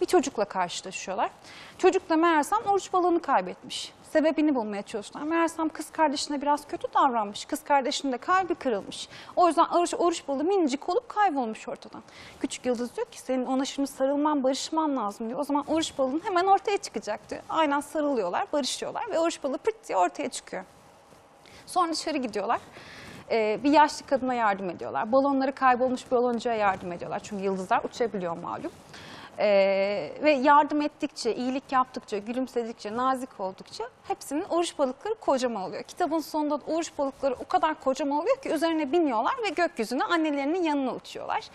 Bir çocukla karşılaşıyorlar. Çocuk da meğersem oruç balığını kaybetmiş. Sebebini bulmaya çalışıyorlar. Meğersem kız kardeşine biraz kötü davranmış. Kız kardeşinin de kalbi kırılmış. O yüzden oruç, oruç balığı minicik olup kaybolmuş ortadan. Küçük yıldız diyor ki senin ona şimdi sarılman, barışman lazım diyor. O zaman oruç balığının hemen ortaya çıkacak diyor. Aynen sarılıyorlar, barışıyorlar ve oruç balığı pırt diye ortaya çıkıyor. Sonra dışarı gidiyorlar. Ee, bir yaşlı kadına yardım ediyorlar. Balonları kaybolmuş bir baloncuya yardım ediyorlar. Çünkü yıldızlar uçabiliyor malum. Ee, ve yardım ettikçe, iyilik yaptıkça, gülümsedikçe, nazik oldukça hepsinin oruç balıkları kocaman oluyor. Kitabın sonunda da oruç balıkları o kadar kocaman oluyor ki üzerine biniyorlar ve gökyüzüne annelerinin yanına uçuyorlar.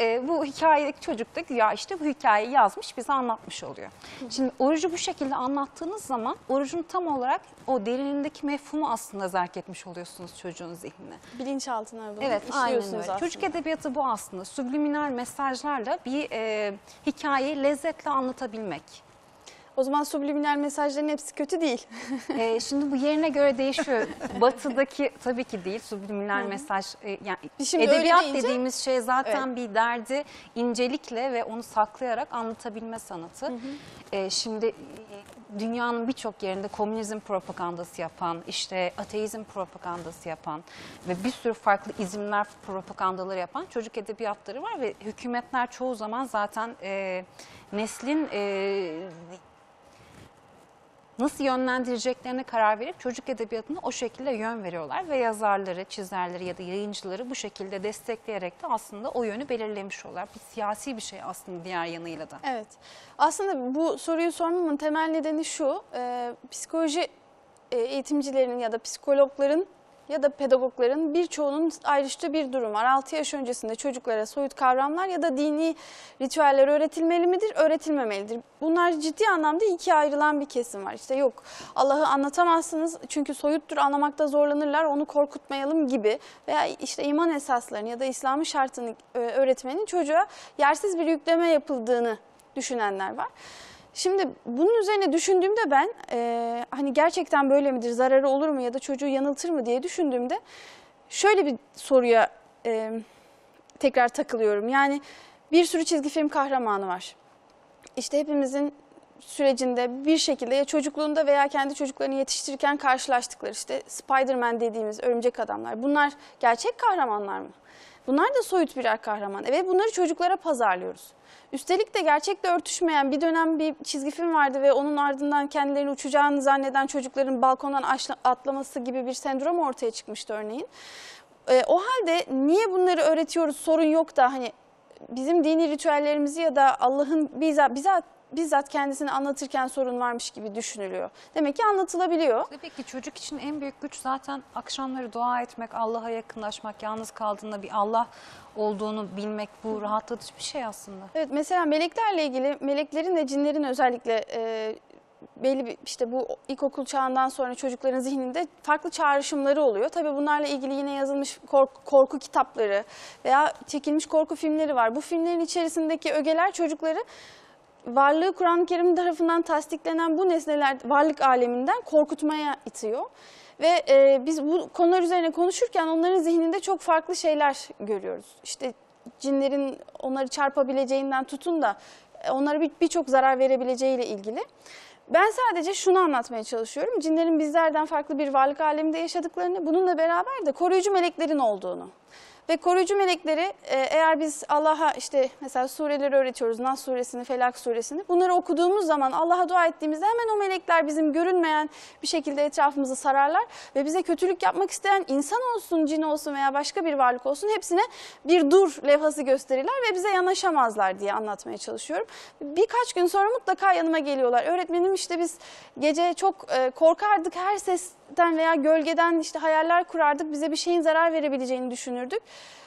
Ee, bu hikayedeki çocuk da güya işte bu hikayeyi yazmış bize anlatmış oluyor. Şimdi orucu bu şekilde anlattığınız zaman orucun tam olarak o derinindeki mefhumu aslında zerk etmiş oluyorsunuz çocuğun zihnine. Bilinçaltına bunu Evet aynen öyle. aslında. Çocuk edebiyatı bu aslında. Subliminal mesajlarla bir e, hikayeyi lezzetle anlatabilmek. O zaman subliminal mesajların hepsi kötü değil. [LAUGHS] E, şimdi bu yerine göre değişiyor. Batı'daki tabii ki değil subliminal mesaj. e, yani Şimdi edebiyat deyince- dediğimiz şey zaten bir derdi incelikle ve onu saklayarak anlatabilme sanatı. E, şimdi dünyanın birçok yerinde komünizm propagandası yapan, işte ateizm propagandası yapan ve bir sürü farklı izimler propagandaları yapan çocuk edebiyatları var ve hükümetler çoğu zaman zaten e, neslin e, nasıl yönlendireceklerine karar verip çocuk edebiyatına o şekilde yön veriyorlar ve yazarları, çizerleri ya da yayıncıları bu şekilde destekleyerek de aslında o yönü belirlemiş oluyorlar. Bir siyasi bir şey aslında diğer yanıyla da. Evet. Aslında bu soruyu sormamın temel nedeni şu. e, psikoloji e, eğitimcilerin ya da psikologların ya da pedagogların birçoğunun ayrıştığı bir durum var. 6 yaş öncesinde çocuklara soyut kavramlar ya da dini ritüeller öğretilmeli midir, öğretilmemelidir? Bunlar ciddi anlamda ikiye ayrılan bir kesim var. İşte yok Allah'ı anlatamazsınız çünkü soyuttur anlamakta zorlanırlar onu korkutmayalım gibi veya işte iman esaslarını ya da İslam'ın şartını e, öğretmenin çocuğa yersiz bir yükleme yapıldığını düşünenler var. Şimdi bunun üzerine düşündüğümde ben e, hani gerçekten böyle midir, zararı olur mu ya da çocuğu yanıltır mı diye düşündüğümde şöyle bir soruya e, tekrar takılıyorum. Yani bir sürü çizgi film kahramanı var. İşte hepimizin sürecinde bir şekilde ya çocukluğunda veya kendi çocuklarını yetiştirirken karşılaştıkları işte Spider-Man dediğimiz örümcek adamlar. Bunlar gerçek kahramanlar mı? Bunlar da soyut birer kahraman. Ve bunları çocuklara pazarlıyoruz. Üstelik de gerçekle örtüşmeyen bir dönem bir çizgi film vardı ve onun ardından kendilerini uçacağını zanneden çocukların balkondan atlaması gibi bir sendrom ortaya çıkmıştı örneğin. E, o halde niye bunları öğretiyoruz sorun yok da hani bizim dini ritüellerimizi ya da Allah'ın bizzat, bizzat, bizzat kendisini anlatırken sorun varmış gibi düşünülüyor. Demek ki anlatılabiliyor. Tabii ki çocuk için en büyük güç zaten akşamları dua etmek, Allah'a yakınlaşmak, yalnız kaldığında bir Allah olduğunu bilmek bu rahatlatıcı bir şey aslında. Evet mesela meleklerle ilgili meleklerin ve cinlerin özellikle e, belli bir işte bu ilkokul çağından sonra çocukların zihninde farklı çağrışımları oluyor. Tabii bunlarla ilgili yine yazılmış korku, korku kitapları veya çekilmiş korku filmleri var. Bu filmlerin içerisindeki ögeler çocukları varlığı Kur'an-ı Kerim tarafından tasdiklenen bu nesneler varlık aleminden korkutmaya itiyor. Ve e, biz bu konular üzerine konuşurken onların zihninde çok farklı şeyler görüyoruz. İşte cinlerin onları çarpabileceğinden tutun da e, onlara bir- birçok zarar verebileceğiyle ilgili. Ben sadece şunu anlatmaya çalışıyorum. Cinlerin bizlerden farklı bir varlık aleminde yaşadıklarını, bununla beraber de koruyucu meleklerin olduğunu. Ve koruyucu melekleri e, eğer biz Allah'a işte mesela sureleri öğretiyoruz, Nas suresini, Felak suresini. Bunları okuduğumuz zaman Allah'a dua ettiğimizde hemen o melekler bizim görünmeyen bir şekilde etrafımızı sararlar. Ve bize kötülük yapmak isteyen insan olsun, cin olsun veya başka bir varlık olsun hepsine bir dur levhası gösterirler ve bize yanaşamazlar diye anlatmaya çalışıyorum. Birkaç gün sonra mutlaka yanıma geliyorlar. Öğretmenim işte biz gece çok e, korkardık her sesten veya gölgeden işte hayaller kurardık. Bize bir şeyin zarar verebileceğini düşünürdük.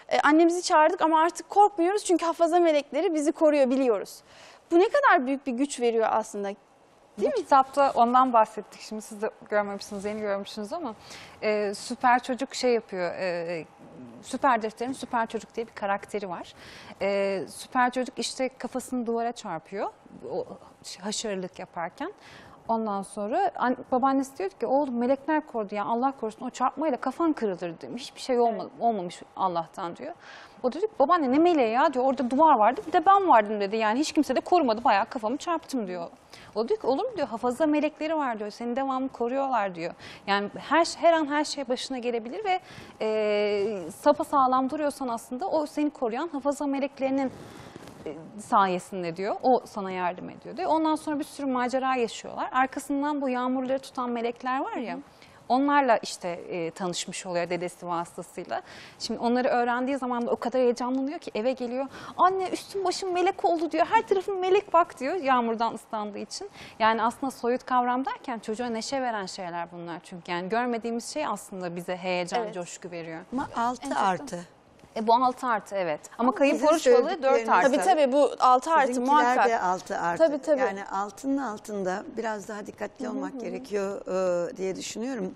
E, annemizi çağırdık ama artık korkmuyoruz çünkü hafaza melekleri bizi koruyor biliyoruz. Bu ne kadar büyük bir güç veriyor aslında. Bu kitapta ondan bahsettik. Şimdi siz de görmemişsiniz, yeni görmüşsünüz ama e, süper çocuk şey yapıyor. E, süper defterin süper çocuk diye bir karakteri var. E, süper çocuk işte kafasını duvara çarpıyor. O haşarılık yaparken. Ondan sonra an, babaannesi diyor ki oğlum melekler korudu yani Allah korusun o çarpmayla kafan kırılır demiş. Hiçbir şey olmadı, olmamış Allah'tan diyor. O da diyor ki babaanne ne meleği ya diyor orada duvar vardı bir de ben vardım dedi. Yani hiç kimse de korumadı bayağı kafamı çarptım diyor. O diyor ki olur mu diyor hafıza melekleri var diyor seni devamlı koruyorlar diyor. Yani her her an her şey başına gelebilir ve e, sapa sağlam duruyorsan aslında o seni koruyan hafıza meleklerinin sayesinde diyor. O sana yardım ediyor diyor. Ondan sonra bir sürü macera yaşıyorlar. Arkasından bu yağmurları tutan melekler var ya. Onlarla işte e, tanışmış oluyor dedesi vasıtasıyla. Şimdi onları öğrendiği zaman da o kadar heyecanlanıyor ki eve geliyor. Anne üstüm başım melek oldu diyor. Her tarafım melek bak diyor yağmurdan ıslandığı için. Yani aslında soyut kavram derken çocuğa neşe veren şeyler bunlar çünkü. Yani görmediğimiz şey aslında bize heyecan, Evet. coşku veriyor. Ama altı artı. E bu 6 artı evet. Ama kayıp sizin oruç balığı 4 söyledikleriniz- artı. Tabii tabii bu 6 artı muhakkak. de altı artı. Tabii, tabii. Yani altının altında biraz daha dikkatli olmak gerekiyor e, diye düşünüyorum.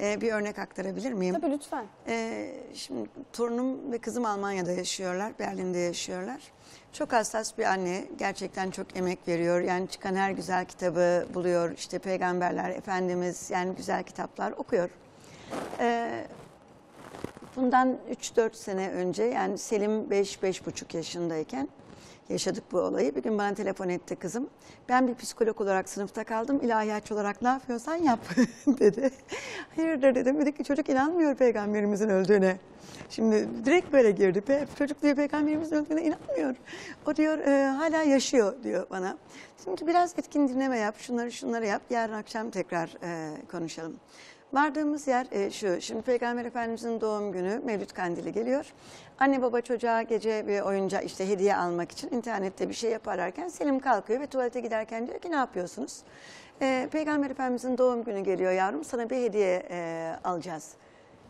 E, bir örnek aktarabilir miyim? Tabii lütfen. Ee, şimdi torunum ve kızım Almanya'da yaşıyorlar, Berlin'de yaşıyorlar. Çok hassas bir anne, gerçekten çok emek veriyor. Yani çıkan her güzel kitabı buluyor. İşte peygamberler, efendimiz yani güzel kitaplar okuyor. Ee, bundan 3-4 sene önce yani Selim 5-5,5 yaşındayken yaşadık bu olayı. Bir gün bana telefon etti kızım. Ben bir psikolog olarak sınıfta kaldım. İlahiyatçı olarak ne yapıyorsan yap [LAUGHS] dedi. Hayırdır dedim. Dedi ki çocuk inanmıyor peygamberimizin öldüğüne. Şimdi direkt böyle girdi. Pe- Çocuk diyor peygamberimizin öldüğüne inanmıyor. O diyor "E, hala yaşıyor diyor bana. Ki biraz etkin dinleme yap. Şunları şunları yap. Yarın akşam tekrar e, konuşalım. Vardığımız yer e, şu. Şimdi Peygamber Efendimizin doğum günü Mevlüt Kandili geliyor. Anne baba çocuğa gece bir oyuncak işte hediye almak için internette bir şey yaparlarken Selim kalkıyor ve tuvalete giderken diyor ki ne yapıyorsunuz? e, Peygamber Efendimizin doğum günü geliyor yavrum sana bir hediye e, alacağız.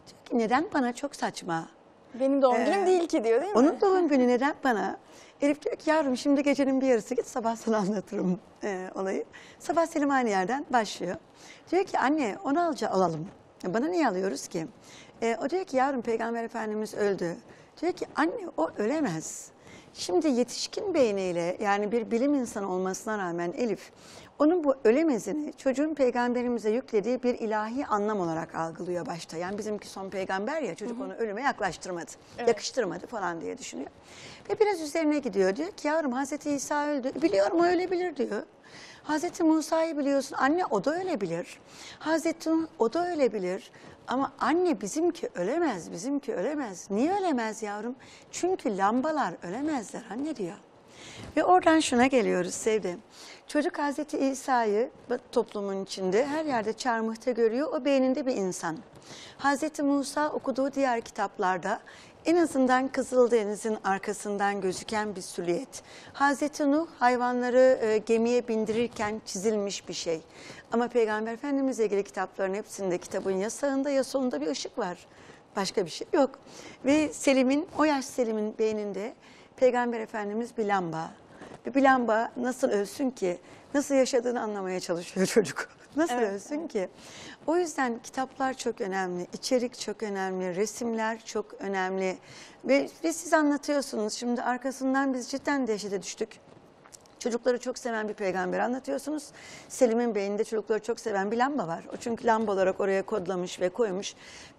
Diyor ki neden bana çok saçma. Benim doğum günüm Ee, değil ki diyor değil mi? Onun doğum günü neden bana? Elif diyor ki yavrum şimdi gecenin bir yarısı git sabah sana anlatırım e, olayı. Sabah Selim aynı yerden başlıyor. Diyor ki anne onu alca alalım. "E, Bana niye alıyoruz ki? E, o diyor ki yavrum Peygamber Efendimiz öldü. Diyor ki anne o ölemez. Şimdi yetişkin beyniyle yani bir bilim insanı olmasına rağmen Elif onun bu ölemezini çocuğun peygamberimize yüklediği bir ilahi anlam olarak algılıyor başta. Yani bizimki son peygamber ya çocuk onu ölüme yaklaştırmadı, yakıştırmadı falan diye düşünüyor. Ve biraz üzerine gidiyor diyor ki yavrum Hazreti İsa öldü. Biliyorum o ölebilir diyor. Hazreti Musa'yı biliyorsun anne o da ölebilir. Hazreti Nuh o da ölebilir. Ama anne bizimki ölemez, bizimki ölemez. Niye ölemez yavrum? Çünkü lambalar ölemezler anne diyor. Ve oradan şuna geliyoruz Sevde. Çocuk Hazreti İsa'yı toplumun içinde her yerde çarmıhta görüyor. O beyninde bir insan. Hazreti Musa okuduğu diğer kitaplarda en azından Kızıldeniz'in arkasından gözüken bir silüet. Hazreti Nuh hayvanları e, gemiye bindirirken çizilmiş bir şey. Ama Peygamber Efendimiz'le ilgili kitapların hepsinde kitabın ya sağında ya solunda bir ışık var. Başka bir şey yok. Ve Selim'in, o yaş Selim'in beyninde Peygamber Efendimiz bir lamba. Bir lamba nasıl ölsün ki? Nasıl yaşadığını anlamaya çalışıyor [LAUGHS] çocuk. Nasıl Evet, ölsün ki? O yüzden kitaplar çok önemli, içerik çok önemli, resimler çok önemli. Ve, ve siz anlatıyorsunuz. Şimdi arkasından biz cidden dehşete düştük. Çocukları çok seven bir peygamber anlatıyorsunuz. Selim'in beyninde çocukları çok seven bir lamba var. O çünkü lamba olarak oraya kodlamış ve koymuş.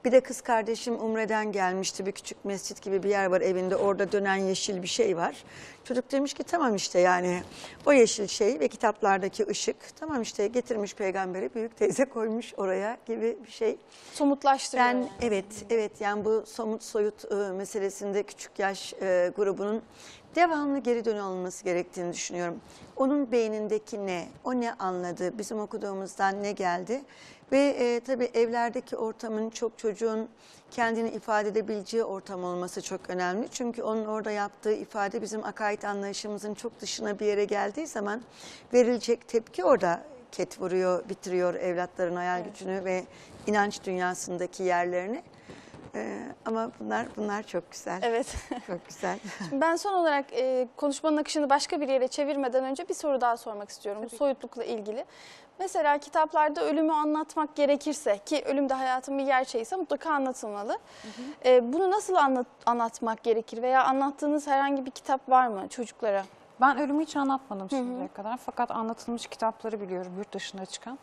Bir de kız kardeşim Umre'den gelmişti. Bir küçük mescit gibi bir yer var evinde. Orada dönen yeşil bir şey var. Çocuk demiş ki tamam işte yani o yeşil şey ve kitaplardaki ışık. Tamam işte getirmiş peygamberi büyük teyze koymuş oraya gibi bir şey. Somutlaştırıyor. Ben evet evet yani bu somut soyut e, meselesinde küçük yaş e, grubunun devamlı geri dönüyor olması gerektiğini düşünüyorum. Onun beynindeki ne, o ne anladı, bizim okuduğumuzdan ne geldi ve e, tabii evlerdeki ortamın çok çocuğun kendini ifade edebileceği ortam olması çok önemli. Çünkü onun orada yaptığı ifade bizim akaid anlayışımızın çok dışına bir yere geldiği zaman verilecek tepki orada ket vuruyor, bitiriyor evlatların hayal gücünü ve inanç dünyasındaki yerlerini. Ee, ama bunlar bunlar çok güzel. Evet. Çok güzel. [LAUGHS] Şimdi ben son olarak e, konuşmanın akışını başka bir yere çevirmeden önce bir soru daha sormak istiyorum. Bu soyutlukla ilgili. Mesela kitaplarda ölümü anlatmak gerekirse ki ölüm de hayatın bir gerçeğiyse mutlaka anlatılmalı. E, bunu nasıl anlat, anlatmak gerekir veya anlattığınız herhangi bir kitap var mı çocuklara? Ben ölümü hiç anlatmadım şimdiye kadar fakat anlatılmış kitapları biliyorum yurt dışına çıkan.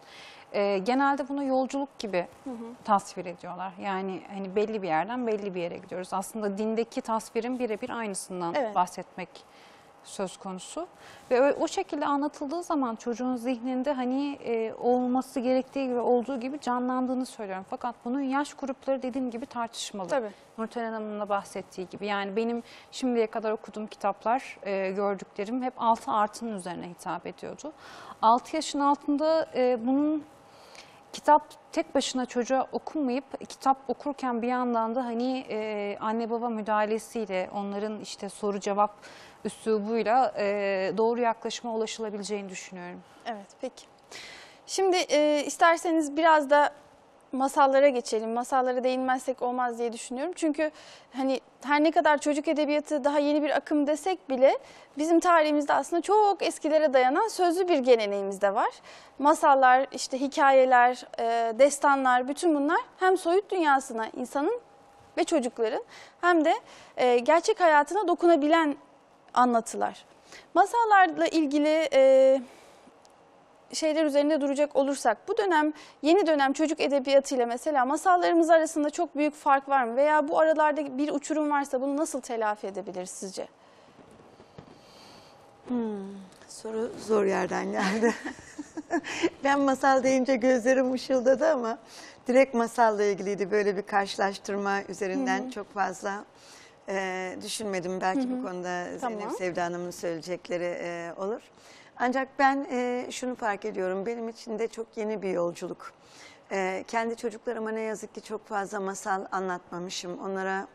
Ee, genelde bunu yolculuk gibi tasvir ediyorlar. Yani hani belli bir yerden belli bir yere gidiyoruz. Aslında dindeki tasvirin birebir aynısından Evet. bahsetmek söz konusu. Ve o, o şekilde anlatıldığı zaman çocuğun zihninde hani e, olması gerektiği gibi olduğu gibi canlandığını söylüyorum. Fakat bunun yaş grupları dediğim gibi tartışmalı. Tabii. Nurten Hanım'ın da bahsettiği gibi. Yani benim şimdiye kadar okuduğum kitaplar, e, gördüklerim hep 6 artının üzerine hitap ediyordu. 6 yaşın altında e, bunun kitap tek başına çocuğa okunmayıp kitap okurken bir yandan da hani e, anne baba müdahalesiyle onların işte soru cevap üslubuyla e, doğru yaklaşıma ulaşılabileceğini düşünüyorum. Evet peki. Şimdi e, isterseniz biraz da masallara geçelim. Masallara değinmezsek olmaz diye düşünüyorum. Çünkü hani her ne kadar çocuk edebiyatı daha yeni bir akım desek bile bizim tarihimizde aslında çok eskilere dayanan sözlü bir geleneğimiz de var. Masallar, işte hikayeler, e, destanlar bütün bunlar hem soyut dünyasına insanın ve çocukların hem de e, gerçek hayatına dokunabilen anlatılar. Masallarla ilgili e, şeyler üzerinde duracak olursak bu dönem yeni dönem çocuk edebiyatıyla mesela masallarımız arasında çok büyük fark var mı? Veya bu aralarda bir uçurum varsa bunu nasıl telafi edebiliriz sizce? Soru zor yerden geldi. [LAUGHS] ben masal deyince gözlerim ışıldadı ama direkt masalla ilgiliydi. Böyle bir karşılaştırma üzerinden çok fazla e, düşünmedim. Belki bu konuda Zeynep Tamam. Sevda Hanım'ın söyleyecekleri e, olur. Ancak ben e, şunu fark ediyorum. Benim için de çok yeni bir yolculuk. E, kendi çocuklarıma ne yazık ki çok fazla masal anlatmamışım. Onlara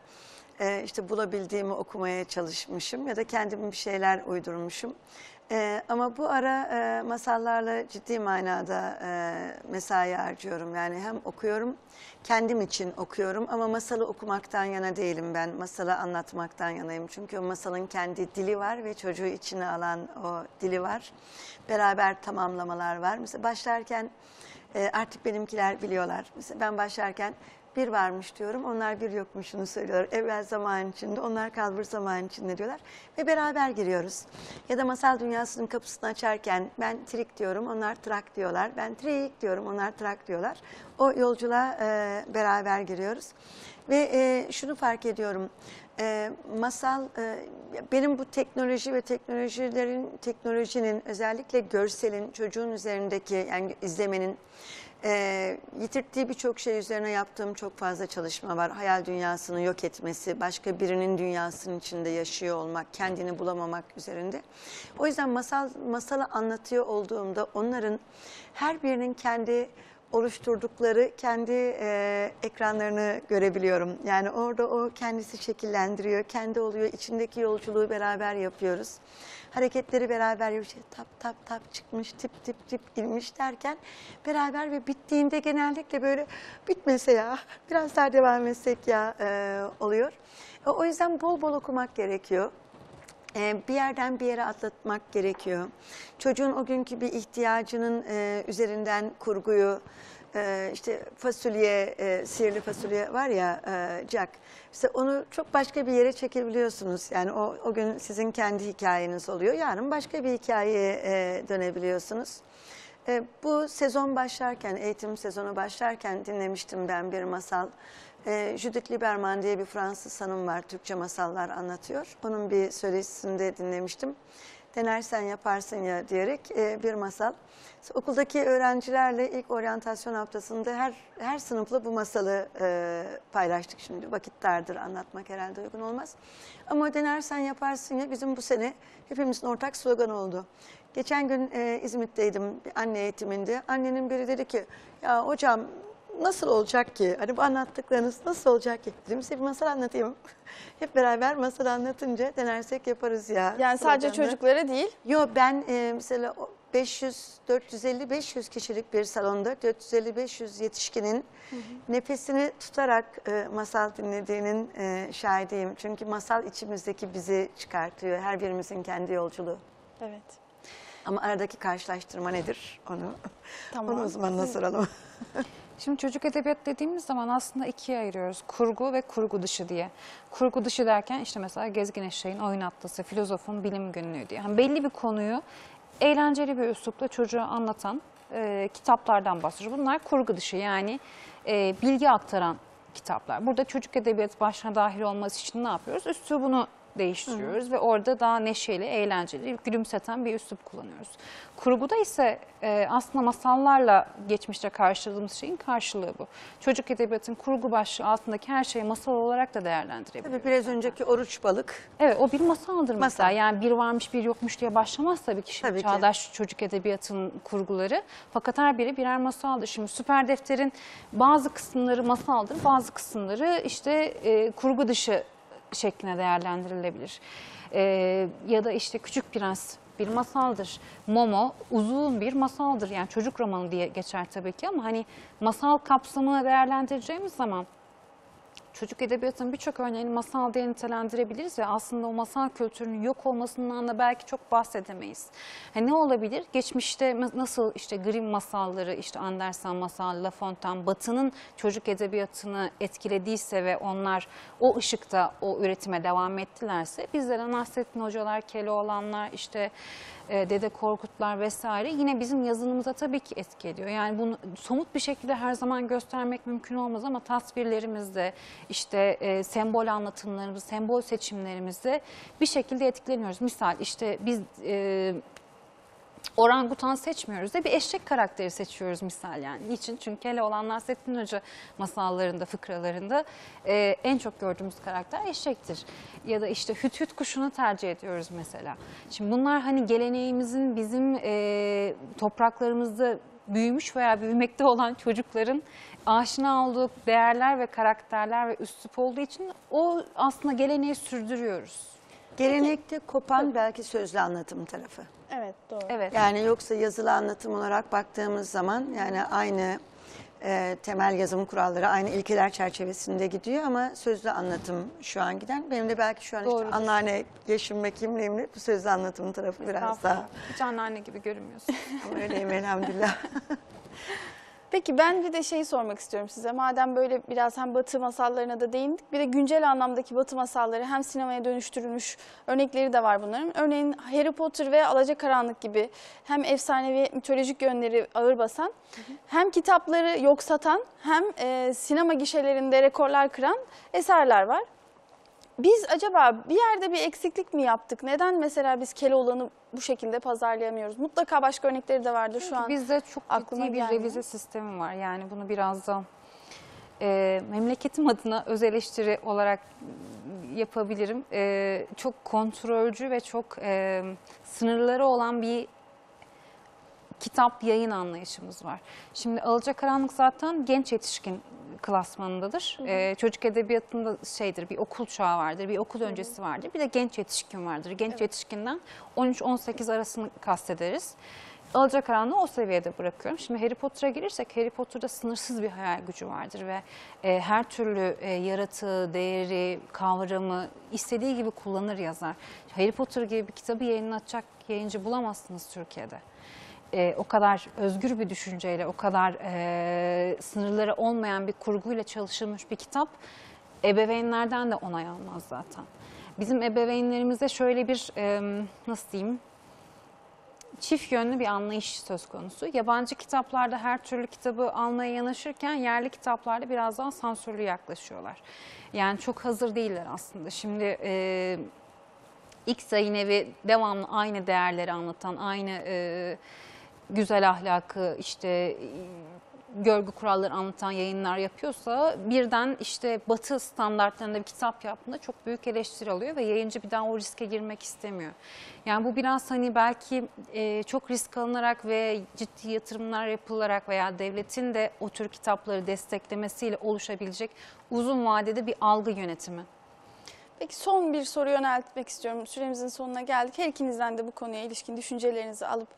e, işte bulabildiğimi okumaya çalışmışım ya da kendim bir şeyler uydurmuşum. Ee, ama bu ara e, masallarla ciddi manada e, mesai harcıyorum. Yani hem okuyorum, kendim için okuyorum ama masalı okumaktan yana değilim ben. Masalı anlatmaktan yanayım. Çünkü o masalın kendi dili var ve çocuğu içine alan o dili var. Beraber tamamlamalar var. Mesela başlarken e, artık benimkiler biliyorlar. Mesela ben başlarken bir varmış diyorum. Onlar bir yokmuşunu söylüyorlar. Evvel zaman içinde, onlar kalbur zaman içinde diyorlar. Ve beraber giriyoruz. Ya da masal dünyasının kapısını açarken ben trik diyorum, onlar trak diyorlar. Ben trik diyorum, onlar trak diyorlar. O yolculuğa e, beraber giriyoruz. Ve e, şunu fark ediyorum. E, masal, e, benim bu teknoloji ve teknolojilerin, teknolojinin özellikle görselin çocuğun üzerindeki yani izlemenin e, yitirttiği birçok şey üzerine yaptığım çok fazla çalışma var. Hayal dünyasını yok etmesi, başka birinin dünyasının içinde yaşıyor olmak, kendini bulamamak üzerinde. O yüzden masal masalı anlatıyor olduğumda onların her birinin kendi oluşturdukları kendi e, ekranlarını görebiliyorum. Yani orada o kendisi şekillendiriyor, kendi oluyor, içindeki yolculuğu beraber yapıyoruz. Hareketleri beraber yapıyoruz. Tap tap tap çıkmış, tip tip tip inmiş derken beraber ve bittiğinde genellikle böyle bitmese ya, biraz daha devam etsek ya e, oluyor. O- O yüzden bol bol okumak gerekiyor. Ee, bir yerden bir yere atlatmak gerekiyor. Çocuğun o günkü bir ihtiyacının e, üzerinden kurguyu, e, işte fasulye, e, sihirli fasulye var ya Jack. İşte onu çok başka bir yere çekebiliyorsunuz. Yani o, o gün sizin kendi hikayeniz oluyor. Yarın başka bir hikayeye dönebiliyorsunuz. Bu sezon başlarken, eğitim sezonu başlarken dinlemiştim ben bir masal. E, Judith Lieberman diye bir Fransız hanım var, Türkçe masallar anlatıyor. Onun bir söyleşisinde dinlemiştim. Denersen yaparsın ya diyerek e, bir masal. Okuldaki öğrencilerle ilk oryantasyon haftasında her her sınıfla bu masalı e, paylaştık şimdi. Vakit dardır anlatmak herhalde uygun olmaz. Ama denersen yaparsın ya bizim bu sene hepimizin ortak slogan oldu. Geçen gün e, İzmit'teydim anne eğitiminde. Annenin biri dedi ki ya hocam nasıl olacak ki? Hani bu anlattıklarınız nasıl olacak ki? Dedim size bir masal anlatayım. [LAUGHS] Hep beraber masal anlatınca denersek yaparız ya. Yani sadece çocuklara değil. Yo ben e, mesela o 500 450 500 kişilik bir salonda 450 500 yetişkinin nefesini tutarak e, masal dinlediğinin e, şahidiyim. Çünkü masal içimizdeki bizi çıkartıyor. Her birimizin kendi yolculuğu. Evet. Ama aradaki karşılaştırma nedir onu? Tamam. Onu uzmanına soralım. [LAUGHS] Şimdi çocuk edebiyat dediğimiz zaman aslında ikiye ayırıyoruz. Kurgu ve kurgu dışı diye. Kurgu dışı derken işte mesela Gezgin Eşeğin Oyun Atlası, Filozofun Bilim Günlüğü diye. Yani belli bir konuyu eğlenceli bir üslupla çocuğa anlatan e, kitaplardan bahsediyoruz. Bunlar kurgu dışı yani e, bilgi aktaran kitaplar. Burada çocuk edebiyatı başına dahil olması için ne yapıyoruz? Üslubunu değiştiriyoruz ve orada daha neşeli, eğlenceli, gülümseten bir üslup kullanıyoruz. Kurguda ise e, aslında masallarla geçmişte karşıladığımız şeyin karşılığı bu. Çocuk edebiyatın kurgu başlığı altındaki her şeyi masal olarak da değerlendirebiliyoruz. Tabii biraz önceki oruç balık. Evet o bir masaldır mesela. Masal. Yani bir varmış bir yokmuş diye başlamaz tabii ki şimdi Tabii ki. çağdaş çocuk edebiyatının kurguları. Fakat her biri birer masaldır. Şimdi Süper Defter'in bazı kısımları masaldır, bazı kısımları işte e, kurgu dışı şekline değerlendirilebilir. E, ya da işte Küçük Prens bir masaldır. Momo uzun bir masaldır. Yani çocuk romanı diye geçer tabii ki ama hani masal kapsamını değerlendireceğimiz zaman çocuk edebiyatının birçok örneğini masal diye nitelendirebiliriz ve aslında o masal kültürünün yok olmasından da belki çok bahsedemeyiz. Yani ne olabilir? Geçmişte nasıl işte Grimm masalları, işte Andersen masal, La Fontaine, Batı'nın çocuk edebiyatını etkilediyse ve onlar o ışıkta o üretime devam ettilerse bizlere Nasrettin Hocalar, Keloğlanlar, işte e, Dede Korkutlar vesaire yine bizim yazınımıza tabii ki etki ediyor. Yani bunu somut bir şekilde her zaman göstermek mümkün olmaz ama tasvirlerimizde, işte e, sembol anlatımlarımız, sembol seçimlerimizde bir şekilde etkileniyoruz. Misal işte biz e, orangutan seçmiyoruz da bir eşek karakteri seçiyoruz misal yani. Niçin? Çünkü hele olan Nasrettin Hoca masallarında, fıkralarında e, en çok gördüğümüz karakter eşektir. Ya da işte hüt hüt kuşunu tercih ediyoruz mesela. Şimdi bunlar hani geleneğimizin bizim e, topraklarımızda büyümüş veya büyümekte olan çocukların aşina olduğu değerler ve karakterler ve üslup olduğu için o aslında geleneği sürdürüyoruz. Gelenekte kopan belki sözlü anlatım tarafı. Evet doğru. Evet. Yani yoksa yazılı anlatım olarak baktığımız zaman yani aynı e, temel yazım kuralları, aynı ilkeler çerçevesinde gidiyor ama sözlü anlatım şu an giden. Benim de belki şu an işte Doğrudur. anneanne yaşım ve kimliğimle bu sözlü anlatım tarafı biraz daha. Hiç anneanne gibi görünmüyorsun. Ama öyleyim elhamdülillah. [LAUGHS] Peki ben bir de şeyi sormak istiyorum size. Madem böyle biraz hem batı masallarına da değindik. Bir de güncel anlamdaki batı masalları hem sinemaya dönüştürülmüş örnekleri de var bunların. Örneğin Harry Potter ve Alacakaranlık gibi hem efsanevi mitolojik yönleri ağır basan hem kitapları yok satan hem e, sinema gişelerinde rekorlar kıran eserler var. Biz acaba bir yerde bir eksiklik mi yaptık? Neden mesela biz Keloğlan'ı bu şekilde pazarlayamıyoruz? Mutlaka başka örnekleri de vardır şu an. Bizde çok aklıma ciddi bir gelmiyor. revize sistemi var. Yani bunu biraz da e, memleketim adına öz eleştiri olarak yapabilirim. E, çok kontrolcü ve çok e, sınırları olan bir kitap yayın anlayışımız var. Şimdi Alacakaranlık zaten genç yetişkin klasmanındadır. Ee, çocuk edebiyatında şeydir bir okul çağı vardır, bir okul öncesi vardır. Bir de genç yetişkin vardır. Genç yetişkinden 13-18 arasını kastederiz. Alacakaranlığı o seviyede bırakıyorum. Şimdi Harry Potter'a gelirsek Harry Potter'da sınırsız bir hayal gücü vardır ve e, her türlü e, yaratığı, değeri, kavramı istediği gibi kullanır yazar. Harry Potter gibi bir kitabı yayınlatacak yayıncı bulamazsınız Türkiye'de e, o kadar özgür bir düşünceyle, o kadar e, sınırları olmayan bir kurguyla çalışılmış bir kitap ebeveynlerden de onay almaz zaten. Bizim ebeveynlerimize şöyle bir e, nasıl diyeyim çift yönlü bir anlayış söz konusu. Yabancı kitaplarda her türlü kitabı almaya yanaşırken yerli kitaplarda biraz daha sansürlü yaklaşıyorlar. Yani çok hazır değiller aslında. Şimdi e, X yayın evi devamlı aynı değerleri anlatan, aynı e, güzel ahlakı, işte görgü kuralları anlatan yayınlar yapıyorsa birden işte batı standartlarında bir kitap yaptığında çok büyük eleştiri alıyor ve yayıncı bir daha o riske girmek istemiyor. Yani bu biraz hani belki e, çok risk alınarak ve ciddi yatırımlar yapılarak veya devletin de o tür kitapları desteklemesiyle oluşabilecek uzun vadede bir algı yönetimi. Peki son bir soru yöneltmek istiyorum. Süremizin sonuna geldik. Her ikinizden de bu konuya ilişkin düşüncelerinizi alıp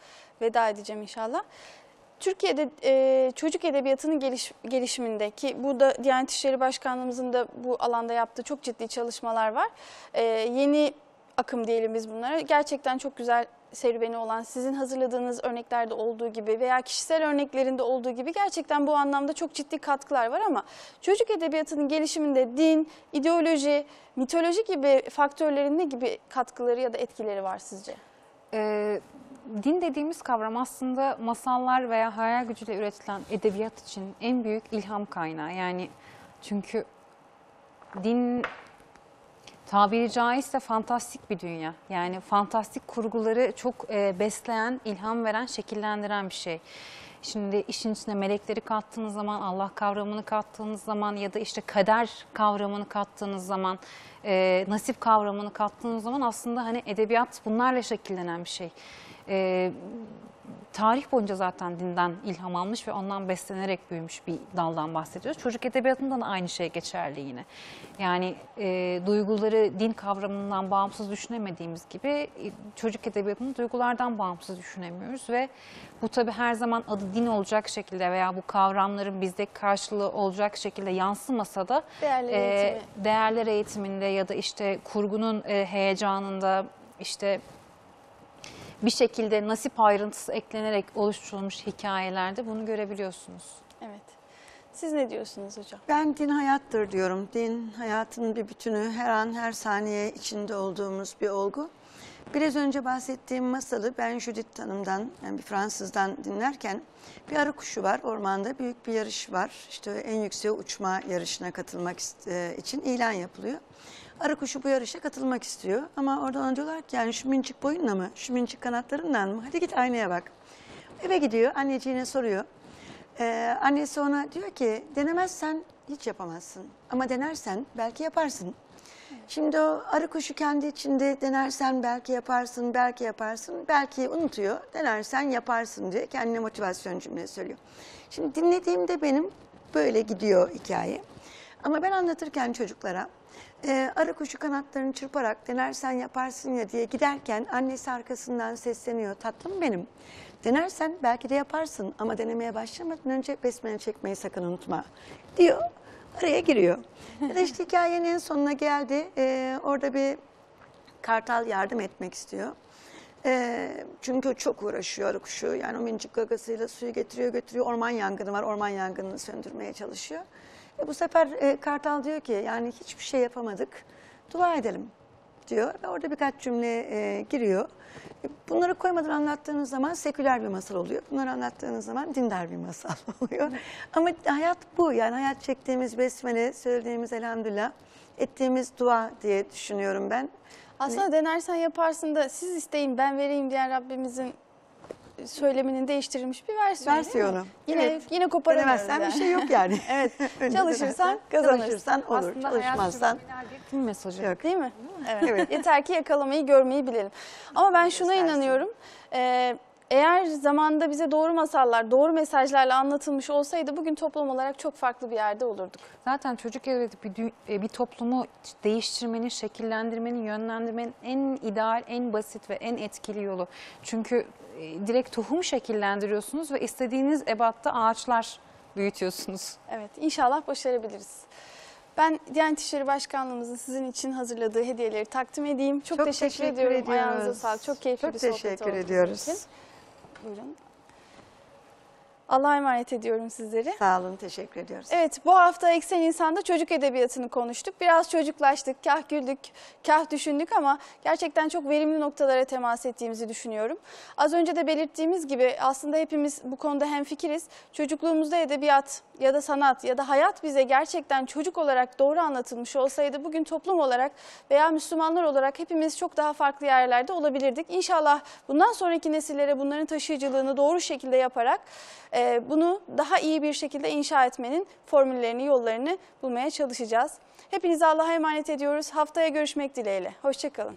veda edeceğim inşallah. Türkiye'de e, çocuk edebiyatının geliş, gelişiminde ki burada Diyanet İşleri Başkanlığımızın da bu alanda yaptığı çok ciddi çalışmalar var. E, yeni akım diyelim biz bunlara. Gerçekten çok güzel serüveni olan sizin hazırladığınız örneklerde olduğu gibi veya kişisel örneklerinde olduğu gibi gerçekten bu anlamda çok ciddi katkılar var ama çocuk edebiyatının gelişiminde din, ideoloji, mitoloji gibi faktörlerin ne gibi katkıları ya da etkileri var sizce? Ee, din dediğimiz kavram aslında masallar veya hayal gücüyle üretilen edebiyat için en büyük ilham kaynağı. Yani çünkü din tabiri caizse fantastik bir dünya. Yani fantastik kurguları çok e, besleyen, ilham veren, şekillendiren bir şey. Şimdi işin içine melekleri kattığınız zaman, Allah kavramını kattığınız zaman ya da işte kader kavramını kattığınız zaman, e, nasip kavramını kattığınız zaman aslında hani edebiyat bunlarla şekillenen bir şey. E, tarih boyunca zaten dinden ilham almış ve ondan beslenerek büyümüş bir daldan bahsediyoruz. Çocuk edebiyatında da aynı şey geçerli yine. Yani e, duyguları din kavramından bağımsız düşünemediğimiz gibi e, çocuk edebiyatını duygulardan bağımsız düşünemiyoruz ve bu tabii her zaman adı din olacak şekilde veya bu kavramların bizde karşılığı olacak şekilde yansımasa da Değerler e, eğitimi. değerler eğitiminde ya da işte kurgunun e, heyecanında işte bir şekilde nasip ayrıntısı eklenerek oluşturulmuş hikayelerde bunu görebiliyorsunuz. Evet. Siz ne diyorsunuz hocam? Ben din hayattır diyorum. Din hayatın bir bütünü, her an her saniye içinde olduğumuz bir olgu. Biraz önce bahsettiğim masalı ben Judith Hanım'dan, yani bir Fransızdan dinlerken bir arı kuşu var ormanda büyük bir yarış var. İşte en yüksek uçma yarışına katılmak e, için ilan yapılıyor. Arı kuşu bu yarışa katılmak istiyor ama orada ona diyorlar ki yani şu minicik boyunla mı, şu minicik kanatlarından mı? Hadi git aynaya bak. Eve gidiyor anneciğine soruyor. Ee, annesi ona diyor ki denemezsen hiç yapamazsın ama denersen belki yaparsın. Şimdi o arı kuşu kendi içinde denersen belki yaparsın, belki yaparsın, belki unutuyor. Denersen yaparsın diye kendine motivasyon cümle söylüyor. Şimdi dinlediğimde benim böyle gidiyor hikaye. Ama ben anlatırken çocuklara e, arı kuşu kanatlarını çırparak denersen yaparsın ya diye giderken annesi arkasından sesleniyor. Tatlım benim. Denersen belki de yaparsın ama denemeye başlamadan önce besmele çekmeyi sakın unutma diyor. Araya giriyor. Ya da işte hikayenin en sonuna geldi. E, orada bir kartal yardım etmek istiyor. Ee, çünkü çok uğraşıyor kuşu. Yani o minicik gagasıyla suyu getiriyor götürüyor. Orman yangını var. Orman yangınını söndürmeye çalışıyor. E bu sefer e, kartal diyor ki yani hiçbir şey yapamadık. Dua edelim diyor. Ve orada birkaç cümle e, giriyor. Bunları koymadan anlattığınız zaman seküler bir masal oluyor. Bunları anlattığınız zaman dindar bir masal [LAUGHS] oluyor. Ama hayat bu. Yani hayat çektiğimiz besmele, söylediğimiz elhamdülillah, ettiğimiz dua diye düşünüyorum ben. Aslında denersen yaparsın da siz isteyin ben vereyim diyen Rabbimizin söyleminin değiştirilmiş bir versiyonu. Versiyonu. Yine Evet. yine koparamıyoruz Denemezsen yani. bir şey yok yani. [LAUGHS] Evet. [LAUGHS] Çalışırsan. Çalışırsan olur. Aslında Çalışmazsan tüm mesajı. yok. Değil mi? Evet. Evet. Yeter ki yakalamayı, görmeyi bilelim. Ama ben şuna inanıyorum. Ee, eğer zamanda bize doğru masallar, doğru mesajlarla anlatılmış olsaydı bugün toplum olarak çok farklı bir yerde olurduk. Zaten çocuk evi bir, e, bir toplumu değiştirmenin, şekillendirmenin, yönlendirmenin en ideal, en basit ve en etkili yolu. Çünkü e, direkt tohum şekillendiriyorsunuz ve istediğiniz ebatta ağaçlar büyütüyorsunuz. Evet, inşallah başarabiliriz. Ben Diyanet İşleri Başkanlığımızın sizin için hazırladığı hediyeleri takdim edeyim. Çok, teşekkür, ediyorum. Ayağınıza sağlık. Çok keyifli Çok bir sohbet teşekkür oldu bizim ediyoruz. için. প্রয়োজন Allah'a emanet ediyorum sizleri. Sağ olun, teşekkür ediyoruz. Evet bu hafta Eksen İnsan'da çocuk edebiyatını konuştuk. Biraz çocuklaştık, kah güldük, kah düşündük ama gerçekten çok verimli noktalara temas ettiğimizi düşünüyorum. Az önce de belirttiğimiz gibi aslında hepimiz bu konuda hemfikiriz. Çocukluğumuzda edebiyat ya da sanat ya da hayat bize gerçekten çocuk olarak doğru anlatılmış olsaydı bugün toplum olarak veya Müslümanlar olarak hepimiz çok daha farklı yerlerde olabilirdik. İnşallah bundan sonraki nesillere bunların taşıyıcılığını doğru şekilde yaparak bunu daha iyi bir şekilde inşa etmenin formüllerini, yollarını bulmaya çalışacağız. Hepinizi Allah'a emanet ediyoruz. Haftaya görüşmek dileğiyle. Hoşçakalın.